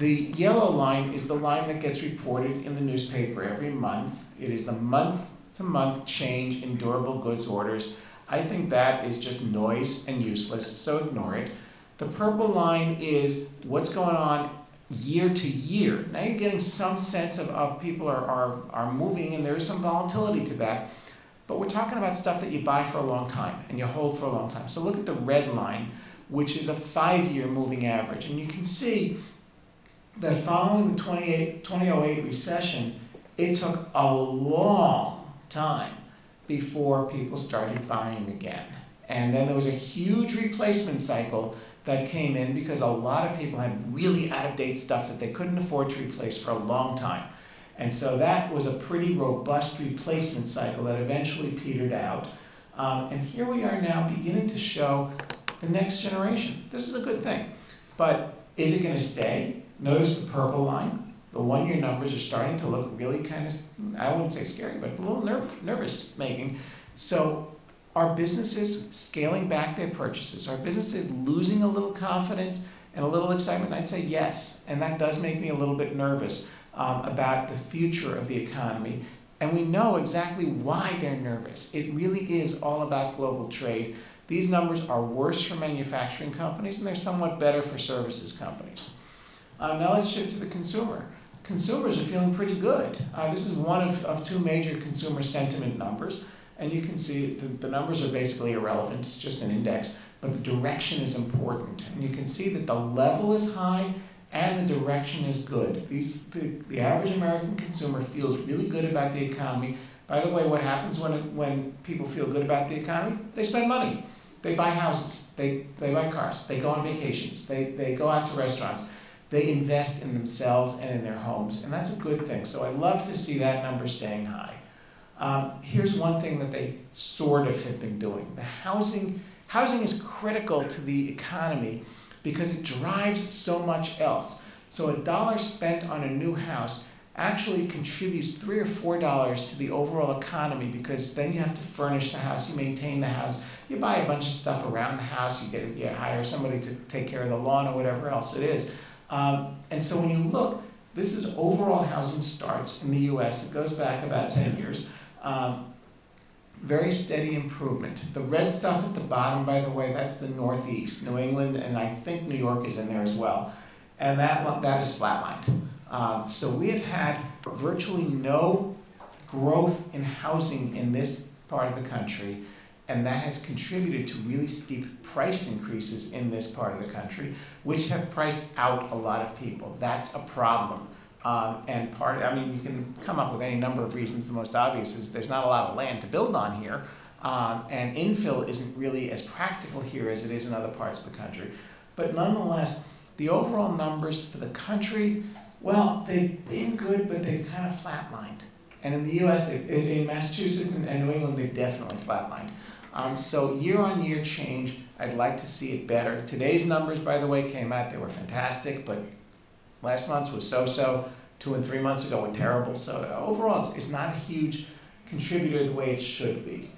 The yellow line is the line that gets reported in the newspaper every month. It is the month to month change in durable goods orders. I think that is just noise and useless, so ignore it. The purple line is what's going on year to year. Now you're getting some sense of, of people are, are, are moving and there is some volatility to that. But we're talking about stuff that you buy for a long time and you hold for a long time. So look at the red line. which is a five-year moving average. And you can see that following the 28 2008 recession, it took a long time before people started buying again. And then there was a huge replacement cycle that came in because a lot of people had really out of date stuff that they couldn't afford to replace for a long time. And so that was a pretty robust replacement cycle that eventually petered out. Um, and here we are now beginning to show the next generation. This is a good thing. But is it going to stay? Notice the purple line. The one year numbers are starting to look really kind of, I wouldn't say scary, but a little nerve, nervous making. So are businesses scaling back their purchases? Are businesses losing a little confidence and a little excitement? I'd say yes. And that does make me a little bit nervous um, about the future of the economy. And we know exactly why they're nervous. It really is all about global trade. These numbers are worse for manufacturing companies and they're somewhat better for services companies. Uh, now let's shift to the consumer. Consumers are feeling pretty good. Uh, this is one of, of two major consumer sentiment numbers. And you can see the, the numbers are basically irrelevant, it's just an index, but the direction is important. And you can see that the level is high and the direction is good. These, the, the average American consumer feels really good about the economy. By the way, what happens when, it, when people feel good about the economy? They spend money. They buy houses, they, they buy cars, they go on vacations, they, they go out to restaurants. They invest in themselves and in their homes, and that's a good thing. So I love to see that number staying high. Um, here's one thing that they sort of have been doing. The housing, housing is critical to the economy because it drives so much else. So a dollar spent on a new house actually contributes three or four dollars to the overall economy because then you have to furnish the house, you maintain the house, you buy a bunch of stuff around the house, you get you hire somebody to take care of the lawn or whatever else it is. Um, and so when you look, this is overall housing starts in the U.S. It goes back about 10 years. Um, very steady improvement. The red stuff at the bottom, by the way, that's the Northeast, New England, and I think New York is in there as well. And that, that is flatlined. Um, so we have had virtually no growth in housing in this part of the country, and that has contributed to really steep price increases in this part of the country, which have priced out a lot of people. That's a problem. Um, and part, I mean, you can come up with any number of reasons. The most obvious is there's not a lot of land to build on here, um, and infill isn't really as practical here as it is in other parts of the country. But nonetheless, the overall numbers for the country, well, they've been good, but they've kind of flatlined. And in the U.S., in Massachusetts and New England, they've definitely flatlined. Um, so year-on-year change, I'd like to see it better. Today's numbers, by the way, came out. They were fantastic, but Last month's was so-so. Two and three months ago were terrible. So overall, it's, it's not a huge contributor the way it should be.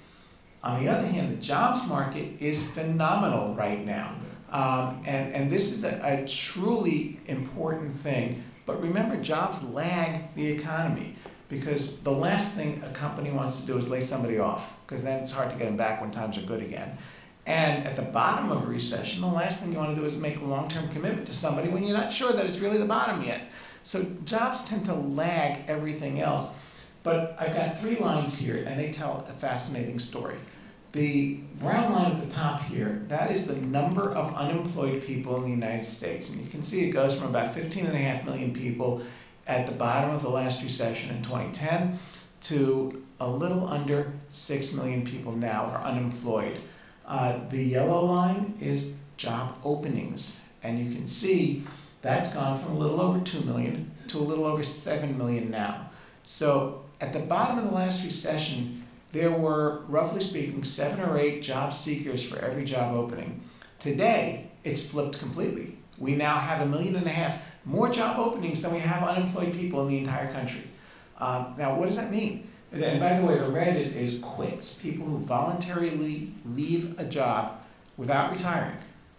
On the other hand, the jobs market is phenomenal right now. Um, and, and this is a, a truly important thing. But remember, jobs lag the economy because the last thing a company wants to do is lay somebody off because then it's hard to get them back when times are good again. And at the bottom of a recession, the last thing you want to do is make a long-term commitment to somebody when you're not sure that it's really the bottom yet. So jobs tend to lag everything else. But I've got three lines here, and they tell a fascinating story. The brown line at the top here, that is the number of unemployed people in the United States. And you can see it goes from about 15 and a half million people at the bottom of the last recession in 2010 to a little under 6 million people now are unemployed. Uh, the yellow line is job openings. And you can see that's gone from a little over 2 million to a little over 7 million now. So at the bottom of the last recession, there were, roughly speaking, seven or eight job seekers for every job opening. Today, it's flipped completely. We now have a million and a half more job openings than we have unemployed people in the entire country. Um, now, what does that mean? And by the way, the red is, is quits, people who voluntarily leave a job without retiring.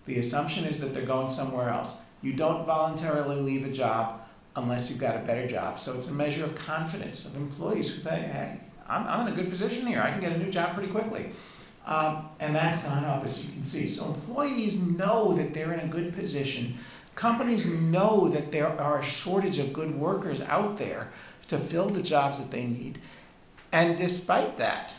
The assumption is that they're going somewhere else. You don't voluntarily leave a job unless you've got a better job. So it's a measure of confidence of employees who think, hey, I'm, I'm in a good position here. I can get a new job pretty quickly. Um, and that's gone up, as you can see. So employees know that they're in a good position. Companies know that there are a shortage of good workers out there to fill the jobs that they need. And despite that,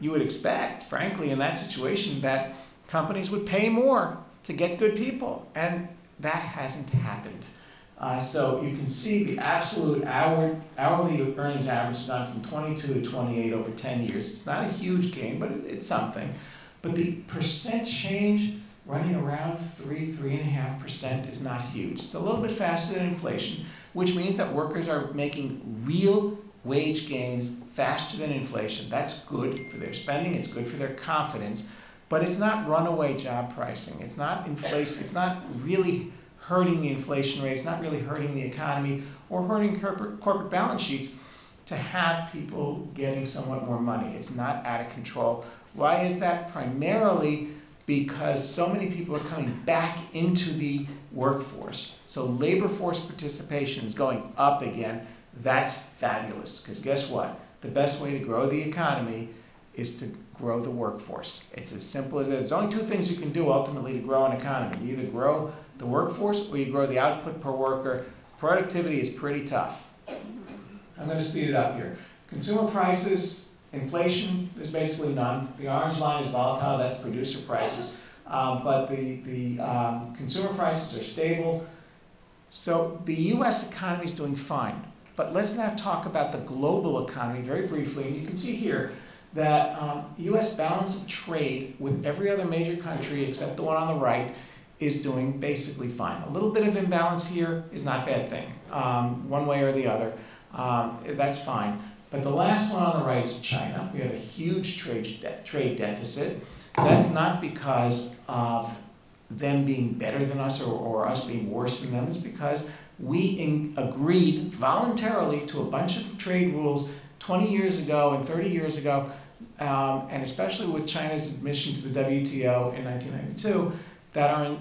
you would expect, frankly, in that situation, that companies would pay more to get good people, and that hasn't happened. Uh, so you can see the absolute hour, hourly earnings average has gone from 22 to 28 over 10 years. It's not a huge gain, but it, it's something. But the percent change running around 3, 3.5% is not huge. It's a little bit faster than inflation, which means that workers are making real wage gains faster than inflation. That's good for their spending, it's good for their confidence, but it's not runaway job pricing. It's not inflation, it's not really hurting the inflation rate, it's not really hurting the economy or hurting corporate, corporate balance sheets to have people getting somewhat more money. It's not out of control. Why is that? Primarily because so many people are coming back into the workforce. So labor force participation is going up again. That's fabulous because guess what? The best way to grow the economy is to grow the workforce. It's as simple as that. There's only two things you can do ultimately to grow an economy. You either grow the workforce or you grow the output per worker. Productivity is pretty tough. I'm going to speed it up here. Consumer prices, inflation is basically none. The orange line is volatile, that's producer prices. Um, but the, the um, consumer prices are stable. So the US economy is doing fine. But let's now talk about the global economy very briefly. And you can see here that um, US balance of trade with every other major country except the one on the right is doing basically fine. A little bit of imbalance here is not a bad thing, um, one way or the other. Um, that's fine. But the last one on the right is China. We have a huge trade, de trade deficit. That's not because of them being better than us or, or us being worse than them. It's because we agreed voluntarily to a bunch of trade rules 20 years ago and 30 years ago, um, and especially with China's admission to the WTO in 1992, that are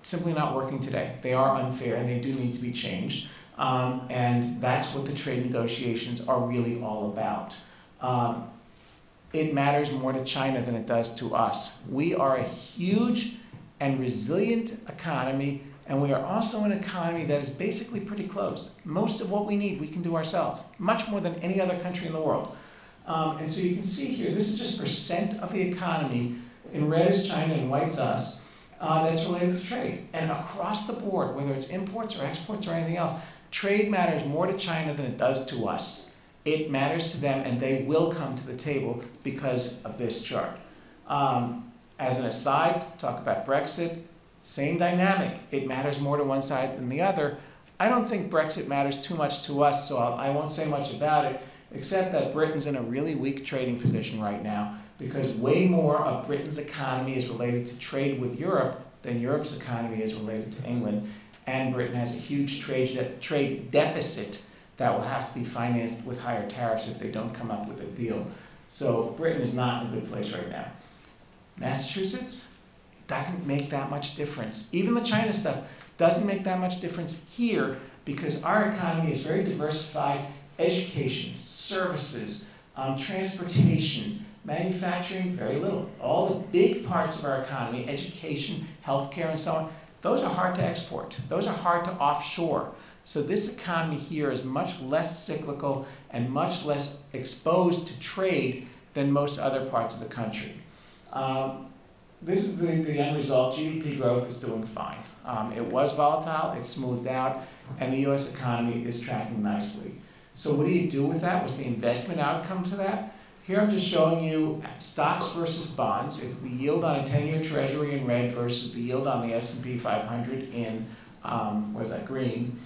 simply not working today. They are unfair and they do need to be changed. Um, and that's what the trade negotiations are really all about. Um, it matters more to China than it does to us. We are a huge and resilient economy, and we are also an economy that is basically pretty closed. Most of what we need, we can do ourselves, much more than any other country in the world. Um, and so you can see here, this is just percent of the economy. In red is China, and white's us. Uh, that's related to trade. And across the board, whether it's imports or exports or anything else, Trade matters more to China than it does to us. It matters to them, and they will come to the table because of this chart. Um, as an aside, talk about Brexit, same dynamic. It matters more to one side than the other. I don't think Brexit matters too much to us, so I'll, I will not say much about it, except that Britain's in a really weak trading position right now because way more of Britain's economy is related to trade with Europe than Europe's economy is related to England and Britain has a huge trade, de trade deficit that will have to be financed with higher tariffs if they don't come up with a deal. So Britain is not in a good place right now. Massachusetts doesn't make that much difference. Even the China stuff doesn't make that much difference here because our economy is very diversified. Education, services, um, transportation, manufacturing, very little. All the big parts of our economy, education, healthcare, and so on, those are hard to export. Those are hard to offshore. So this economy here is much less cyclical and much less exposed to trade than most other parts of the country. Um, this is the, the end result. GDP growth is doing fine. Um, it was volatile, it's smoothed out, and the US economy is tracking nicely. So what do you do with that? What's the investment outcome to that? Here I'm just showing you stocks versus bonds. It's the yield on a 10-year treasury in red versus the yield on the S&P 500 in, um, what is that, green.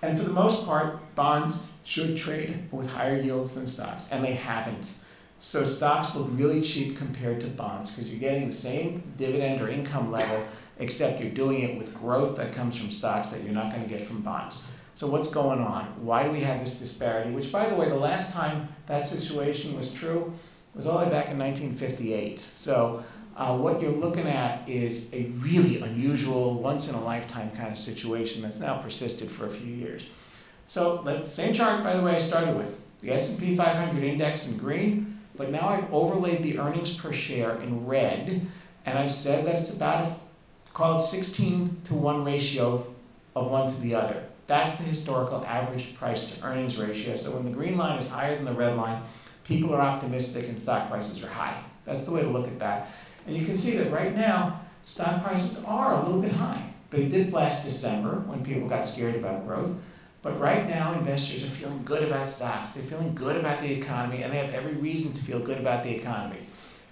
And for the most part, bonds should trade with higher yields than stocks, and they haven't. So stocks look really cheap compared to bonds because you're getting the same dividend or income level, except you're doing it with growth that comes from stocks that you're not going to get from bonds. So what's going on? Why do we have this disparity? Which, by the way, the last time that situation was true was all the way back in 1958. So uh, what you're looking at is a really unusual, once-in-a-lifetime kind of situation that's now persisted for a few years. So the same chart, by the way, I started with. The S&P 500 index in green, but now I've overlaid the earnings per share in red, and I've said that it's about a, call it 16 to 1 ratio of one to the other. That's the historical average price to earnings ratio. So when the green line is higher than the red line, people are optimistic and stock prices are high. That's the way to look at that. And you can see that right now, stock prices are a little bit high. They did last December when people got scared about growth. But right now, investors are feeling good about stocks. They're feeling good about the economy, and they have every reason to feel good about the economy.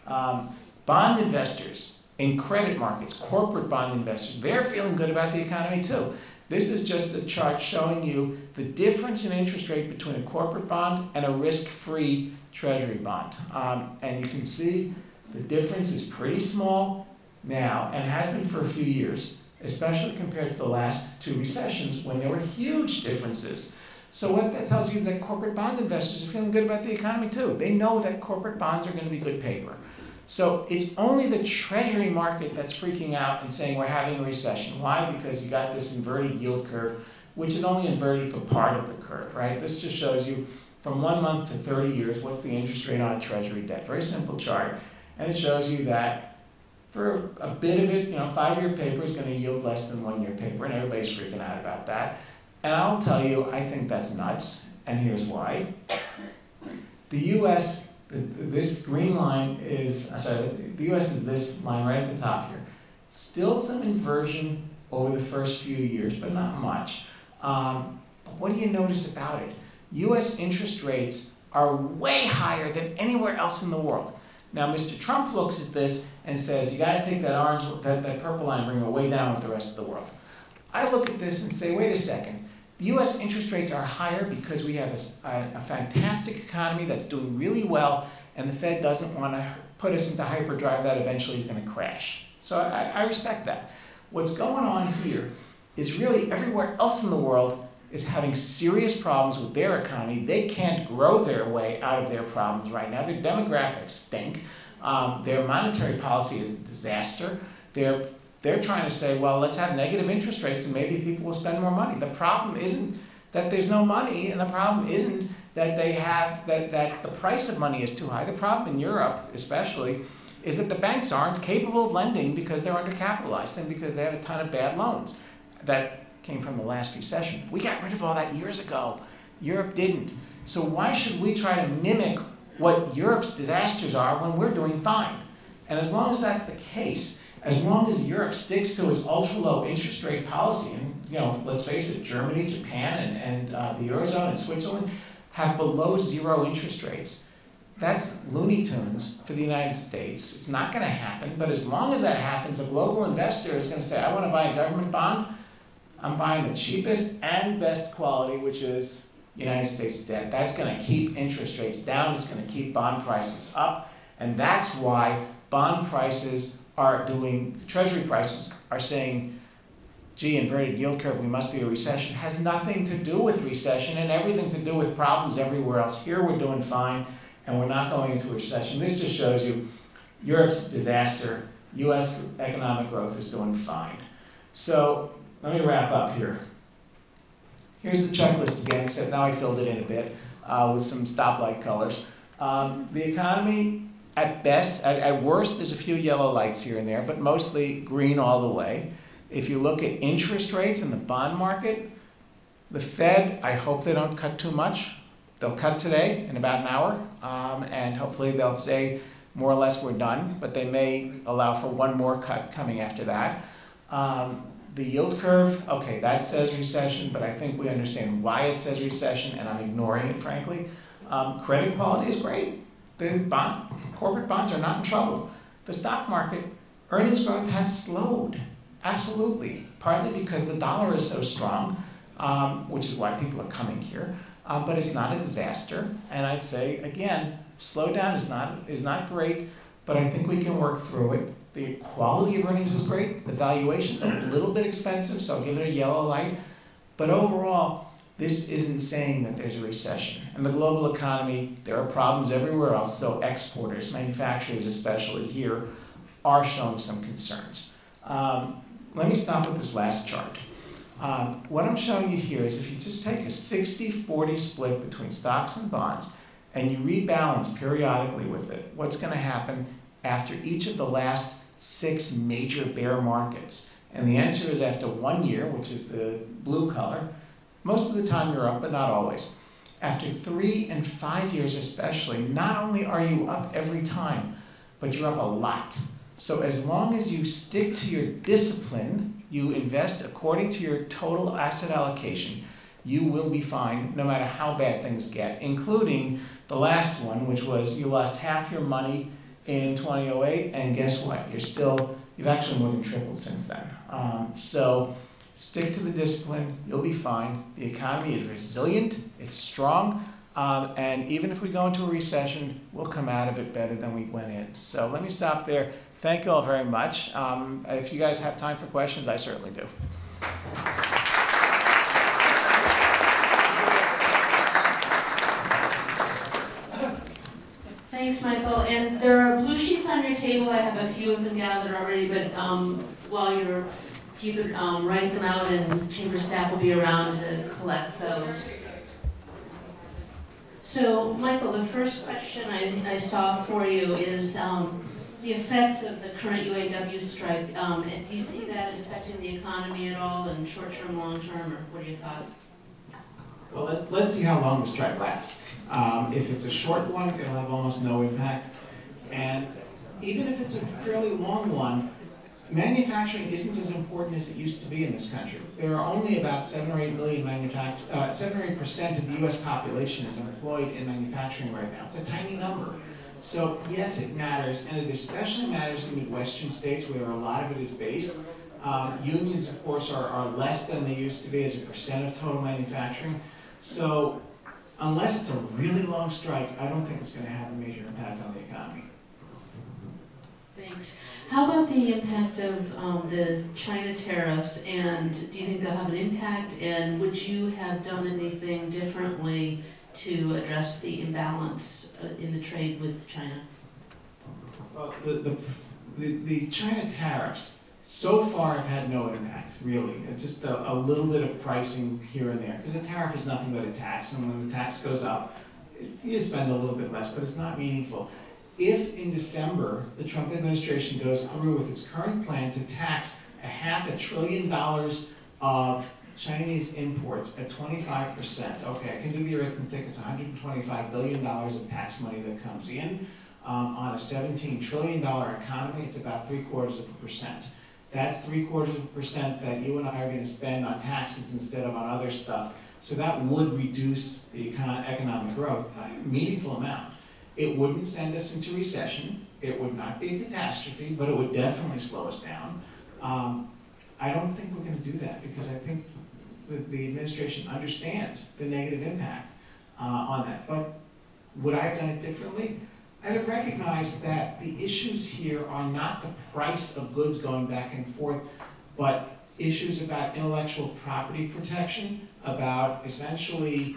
Um, bond investors in credit markets, corporate bond investors, they're feeling good about the economy too. This is just a chart showing you the difference in interest rate between a corporate bond and a risk-free treasury bond. Um, and you can see the difference is pretty small now and has been for a few years especially compared to the last two recessions when there were huge differences. So what that tells you is that corporate bond investors are feeling good about the economy too. They know that corporate bonds are going to be good paper. So it's only the treasury market that's freaking out and saying we're having a recession. Why? Because you got this inverted yield curve, which is only inverted for part of the curve, right? This just shows you from one month to 30 years, what's the interest rate on a treasury debt. Very simple chart. And it shows you that for a bit of it, you know, five-year paper is going to yield less than one-year paper, and everybody's freaking out about that. And I'll tell you, I think that's nuts, and here's why. The U.S., this green line is, sorry, the U.S. is this line right at the top here. Still some inversion over the first few years, but not much. Um, but what do you notice about it? U.S. interest rates are way higher than anywhere else in the world. Now, Mr. Trump looks at this and says, you got to take that orange, that, that purple line, bring it way down with the rest of the world. I look at this and say, wait a second. The U.S. interest rates are higher because we have a, a, fantastic economy that's doing really well, and the Fed doesn't want to put us into hyperdrive that eventually is going to crash. So I, I respect that. What's going on here is really everywhere else in the world is having serious problems with their economy. They can't grow their way out of their problems right now. Their demographics stink. Um, their monetary policy is a disaster. They're, they're trying to say, well, let's have negative interest rates and maybe people will spend more money. The problem isn't that there's no money, and the problem isn't that they have that, that the price of money is too high. The problem in Europe, especially, is that the banks aren't capable of lending because they're undercapitalized and because they have a ton of bad loans. That came from the last recession. We got rid of all that years ago. Europe didn't. So why should we try to mimic what Europe's disasters are when we're doing fine? And as long as that's the case, as long as Europe sticks to its ultra-low interest rate policy, and you know, let's face it, Germany, Japan, and, and uh, the Eurozone and Switzerland have below zero interest rates. That's Looney Tunes for the United States. It's not going to happen, but as long as that happens, a global investor is going to say, I want to buy a government bond, I'm buying the cheapest and best quality, which is United States debt. That's going to keep interest rates down. It's going to keep bond prices up. And that's why bond prices are doing, treasury prices are saying, gee, inverted yield curve, we must be a recession. has nothing to do with recession and everything to do with problems everywhere else. Here we're doing fine and we're not going into a recession. This just shows you Europe's disaster. U.S. economic growth is doing fine. So let me wrap up here. Here's the checklist again, except now I filled it in a bit uh, with some stoplight colors. Um, the economy, at best, at, at worst, there's a few yellow lights here and there, but mostly green all the way. If you look at interest rates in the bond market, the Fed, I hope they don't cut too much. They'll cut today in about an hour, um, and hopefully they'll say more or less we're done, but they may allow for one more cut coming after that. Um, the yield curve, okay, that says recession, but I think we understand why it says recession, and I'm ignoring it, frankly. Um, credit quality is great. The bond, corporate bonds are not in trouble. The stock market, earnings growth has slowed, absolutely, partly because the dollar is so strong, um, which is why people are coming here. Um, but it's not a disaster, and I'd say again, slowdown is not is not great, but I think we can work through it. The quality of earnings is great. The valuation's are a little bit expensive, so I'll give it a yellow light. But overall, this isn't saying that there's a recession. In the global economy, there are problems everywhere else, so exporters, manufacturers especially here, are showing some concerns. Um, let me stop with this last chart. Um, what I'm showing you here is if you just take a 60-40 split between stocks and bonds, and you rebalance periodically with it, what's going to happen after each of the last six major bear markets? And the answer is after one year, which is the blue color, most of the time you're up, but not always. After three and five years especially, not only are you up every time, but you're up a lot. So as long as you stick to your discipline, you invest according to your total asset allocation, you will be fine no matter how bad things get, including the last one, which was you lost half your money in 2008, and guess what? You're still, you've actually more than tripled since then. Um, so stick to the discipline, you'll be fine. The economy is resilient, it's strong, um, and even if we go into a recession, we'll come out of it better than we went in. So let me stop there. Thank you all very much. Um, if you guys have time for questions, I certainly do. Thanks, Michael. And there are blue sheets on your table. I have a few of them gathered already, but um, while you're, you could um, write them out and chamber staff will be around to collect those. So, Michael, the first question I, I saw for you is um, the effect of the current UAW strike. Um, do you see that as affecting the economy at all in short term, long term, or what are your thoughts? Well, let, let's see how long the strike lasts. Um, if it's a short one, it'll have almost no impact. And even if it's a fairly long one, manufacturing isn't as important as it used to be in this country. There are only about seven or eight million manufact uh, seven or eight percent of the U.S. population is employed in manufacturing right now. It's a tiny number. So yes, it matters, and it especially matters in the Midwestern states where a lot of it is based. Um, unions, of course, are, are less than they used to be as a percent of total manufacturing. So unless it's a really long strike, I don't think it's going to have a major impact on the economy. Thanks. How about the impact of um, the China tariffs, and do you think they'll have an impact? And would you have done anything differently to address the imbalance uh, in the trade with China? Well, the, the, the, the China tariffs so far have had no impact, really. It's just a, a little bit of pricing here and there, because a tariff is nothing but a tax, and when the tax goes up, it, you spend a little bit less, but it's not meaningful. If in December, the Trump administration goes through with its current plan to tax a half a trillion dollars of Chinese imports at 25%, okay, I can do the arithmetic, it's $125 billion of tax money that comes in. Um, on a $17 trillion economy, it's about three quarters of a percent. That's three quarters of a percent that you and I are going to spend on taxes instead of on other stuff. So that would reduce the econ economic growth by a meaningful amount. It wouldn't send us into recession. It would not be a catastrophe, but it would definitely slow us down. Um, I don't think we're going to do that because I think the, the administration understands the negative impact uh, on that. But would I have done it differently? I'd have recognized that the issues here are not the price of goods going back and forth, but issues about intellectual property protection, about essentially,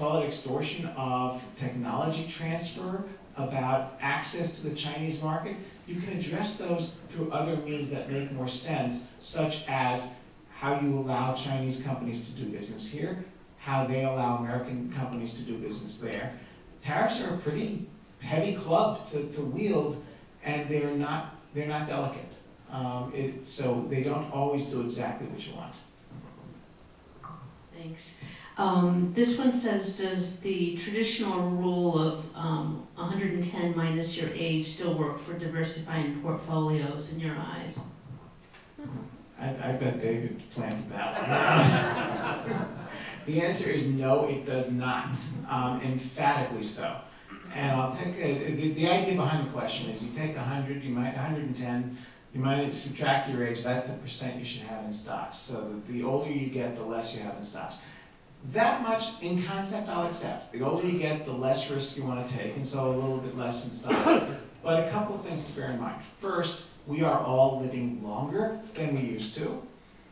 call it extortion of technology transfer, about access to the Chinese market. You can address those through other means that make more sense, such as how you allow Chinese companies to do business here, how they allow American companies to do business there. Tariffs are a pretty heavy club to, to wield, and they're not, they're not delicate. Um, it, so they don't always do exactly what you want. Thanks. Um, this one says, does the traditional rule of um, 110 minus your age still work for diversifying portfolios in your eyes? I, I bet David planned that one. (laughs) the answer is no, it does not. Um, emphatically so. And I'll take a, the, the idea behind the question is you take 100, you might 110, you might subtract your age, that's the percent you should have in stocks. So the, older you get, the less you have in stocks. That much in concept I'll accept. The older you get, the less risk you want to take, and so a little bit less in stocks. but a couple of things to bear in mind. First, we are all living longer than we used to.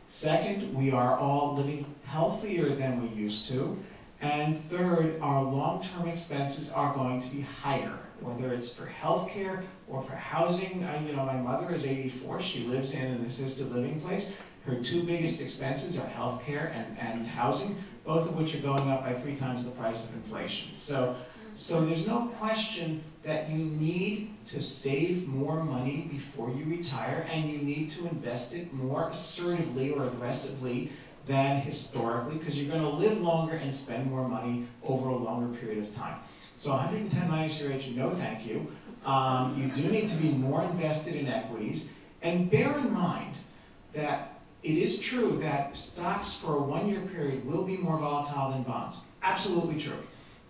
Second, we are all living healthier than we used to. And third, our long-term expenses are going to be higher, whether it's for healthcare or for housing. I, you know, my mother is 84. She lives in an assisted living place. Her two biggest expenses are healthcare and, and housing, both of which are going up by three times the price of inflation. So, so there's no question that you need to save more money before you retire, and you need to invest it more assertively or aggressively than historically, because you're going to live longer and spend more money over a longer period of time. So 110 minus your age, no thank you. Um, you do need to be more invested in equities. And bear in mind that it is true that stocks for a one-year period will be more volatile than bonds. Absolutely true.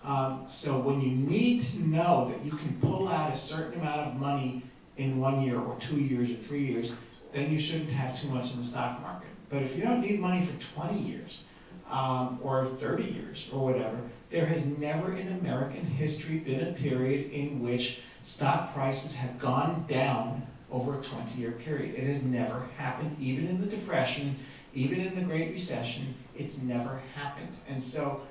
Um, so when you need to know that you can pull out a certain amount of money in one year or two years or three years, then you shouldn't have too much in the stock market. But if you don't need money for 20 years um, or 30 years or whatever, there has never in American history been a period in which stock prices have gone down over a 20-year period. It has never happened, even in the Depression, even in the Great Recession, it's never happened. And so,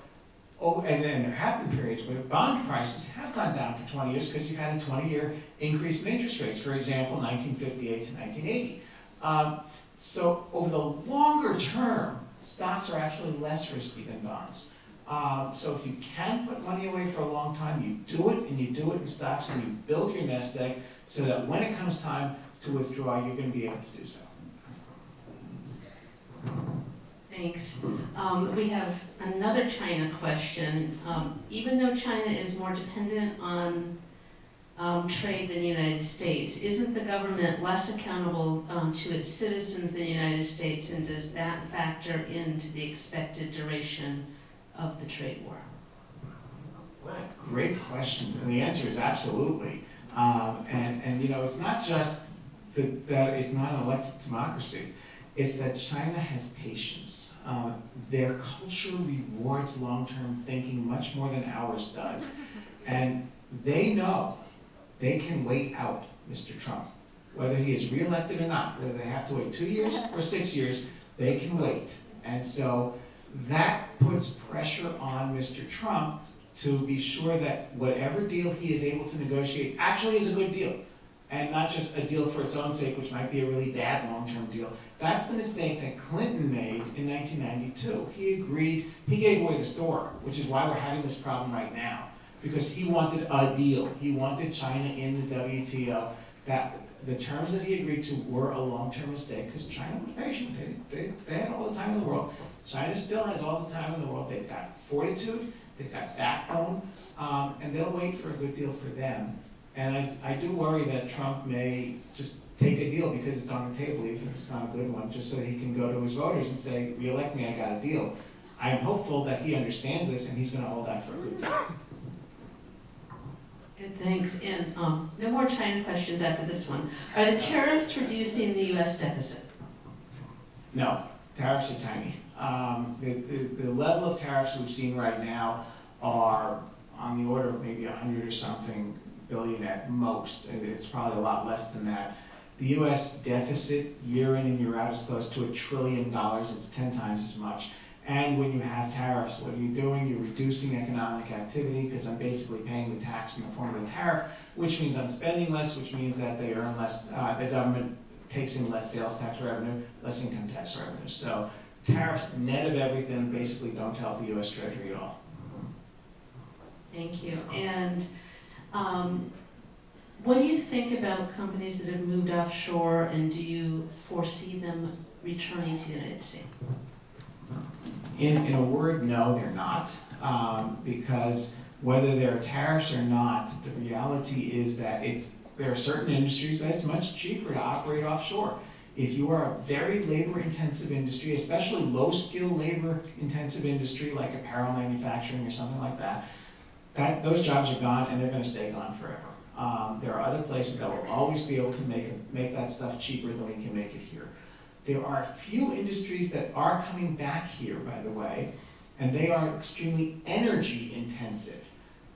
oh, and then there have been periods where bond prices have gone down for 20 years because you've had a 20-year increase in interest rates, for example, 1958 to 1980. Um, so over the longer term, stocks are actually less risky than bonds. Um, so if you can put money away for a long time, you do it, and you do it in stocks, and you build your nest egg so that when it comes time to withdraw, you're going to be able to do so. Thanks. Um, we have another China question. Um, even though China is more dependent on um, trade than the United States, isn't the government less accountable um, to its citizens than the United States, and does that factor into the expected duration of the trade war? What a great question. And the answer is absolutely. Um, and, and, you know, it's not just that, that it's not an elected democracy. It's that China has patience. Um, their culture rewards long-term thinking much more than ours does. (laughs) And they know they can wait out Mr. Trump. Whether he is reelected or not, whether they have to wait two years (laughs) or six years, they can wait. And so that puts pressure on Mr. Trump to be sure that whatever deal he is able to negotiate actually is a good deal and not just a deal for its own sake, which might be a really bad long-term deal. That's the mistake that Clinton made in 1992. He agreed, he gave away the store, which is why we're having this problem right now, because he wanted a deal. He wanted China in the WTO. That the terms that he agreed to were a long-term mistake because China was patient. They, they, they had all the time in the world. China still has all the time in the world. They've got fortitude, they've got backbone, um, and they'll wait for a good deal for them. And I, I do worry that Trump may just take a deal because it's on the table, even if it's not a good one, just so he can go to his voters and say, reelect me, I got a deal. I am hopeful that he understands this and he's going to hold out for a good deal. Good, thanks. And um, no more China questions after this one. Are the tariffs reducing the U.S. deficit? No, tariffs are tiny. Um, the, the, the level of tariffs we've seen right now are on the order of maybe 100 or something billion at most. It's probably a lot less than that. The U.S. deficit year in and year out is close to a trillion dollars. It's 10 times as much. And when you have tariffs, what are you doing? You're reducing economic activity because I'm basically paying the tax in the form of a tariff, which means I'm spending less, which means that they earn less, uh, the government takes in less sales tax revenue, less income tax revenue. So tariffs, net of everything, basically don't help the U.S. Treasury at all. Thank you. And um, what do you think about companies that have moved offshore, and do you foresee them returning to the United States? In, in a word, no, they're not. Um, because whether there are tariffs or not, the reality is that it's, there are certain industries that it's much cheaper to operate offshore. If you are a very labor-intensive industry, especially low-skill labor-intensive industry like apparel manufacturing or something like that, that those jobs are gone and they're going to stay gone forever. Um, there are other places that will always be able to make, make that stuff cheaper than we can make it here. There are a few industries that are coming back here, by the way, and they are extremely energy intensive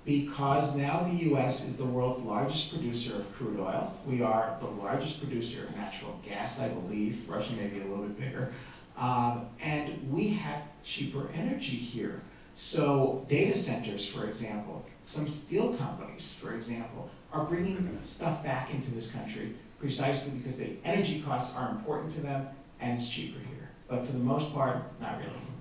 because now the U.S. is the world's largest producer of crude oil. We are the largest producer of natural gas, I believe. Russia may be a little bit bigger. Um, and we have cheaper energy here. So data centers, for example, some steel companies, for example, are bringing stuff back into this country precisely because the energy costs are important to them and it's cheaper here. But for the most part, not really.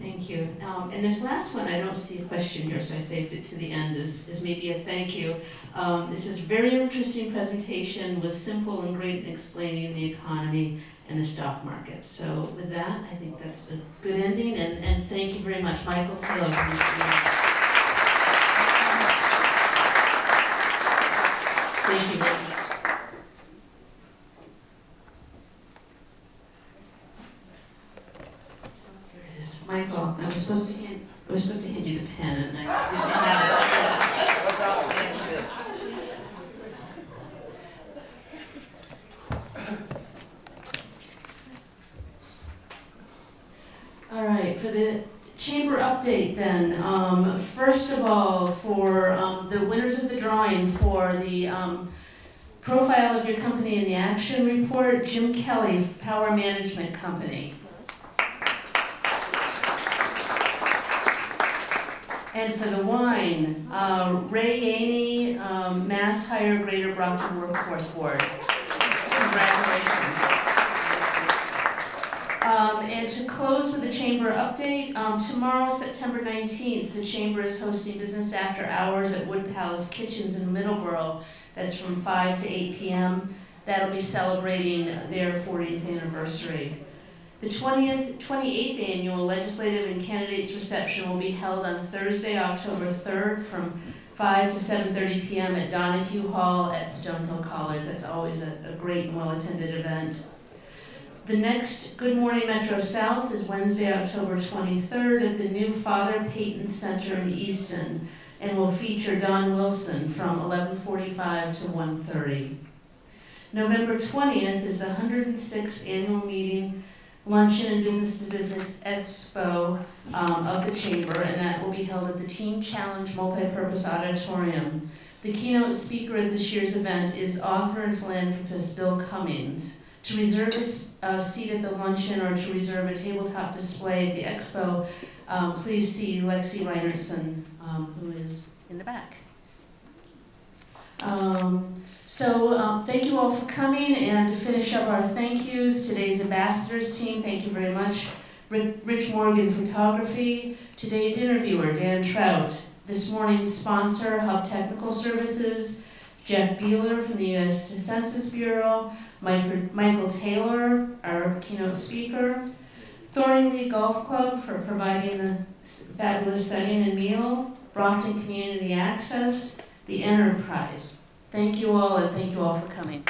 Thank you. Um, and this last one, I don't see a question here, so I saved it to the end, is, is maybe a thank you. Um, this is very interesting presentation, was simple and great in explaining the economy and the stock market. So with that, I think that's a good ending, and, and thank you very much. Michael Taylor for this Thank you very much. was supposed to hand you the pen, and I did not have it. All right, for the chamber update then. Um, first of all, for um, the winners of the drawing for the um, profile of your company in the action report, Jim Kelly, Power Management Company. And for the wine, uh, Ray Yaney, um, MassHire Greater Brockton Workforce Board. Congratulations. Um, and to close with the chamber update, um, tomorrow, September 19th, the chamber is hosting business after hours at Wood Palace Kitchens in Middleborough. That's from 5 to 8 p.m. That'll be celebrating their 40th anniversary. The 20th, 28th annual legislative and candidates reception will be held on Thursday, October 3rd from 5 to 7.30 p.m. at Donahue Hall at Stonehill College. That's always a, a great and well-attended event. The next Good Morning Metro South is Wednesday, October 23rd at the new Father Peyton Center in Easton and will feature Don Wilson from 1145 to 1.30. November 20th is the 106th annual meeting luncheon and business to business expo um, of the chamber, and that will be held at the Team Challenge Multipurpose Auditorium. The keynote speaker at this year's event is author and philanthropist Bill Cummings. To reserve a seat at the luncheon or to reserve a tabletop display at the expo, um, please see Lexi Reinerson, um, who is in the back. Um, so um, thank you all for coming, and to finish up our thank yous, today's ambassadors team, thank you very much. Rich Morgan Photography, today's interviewer, Dan Trout, this morning's sponsor, Hub Technical Services, Jeff Behler from the U.S. Census Bureau, Michael Taylor, our keynote speaker, Thorny Lea Golf Club for providing the fabulous setting and meal, Brockton Community Access, the Enterprise. Thank you all, and thank you all for coming.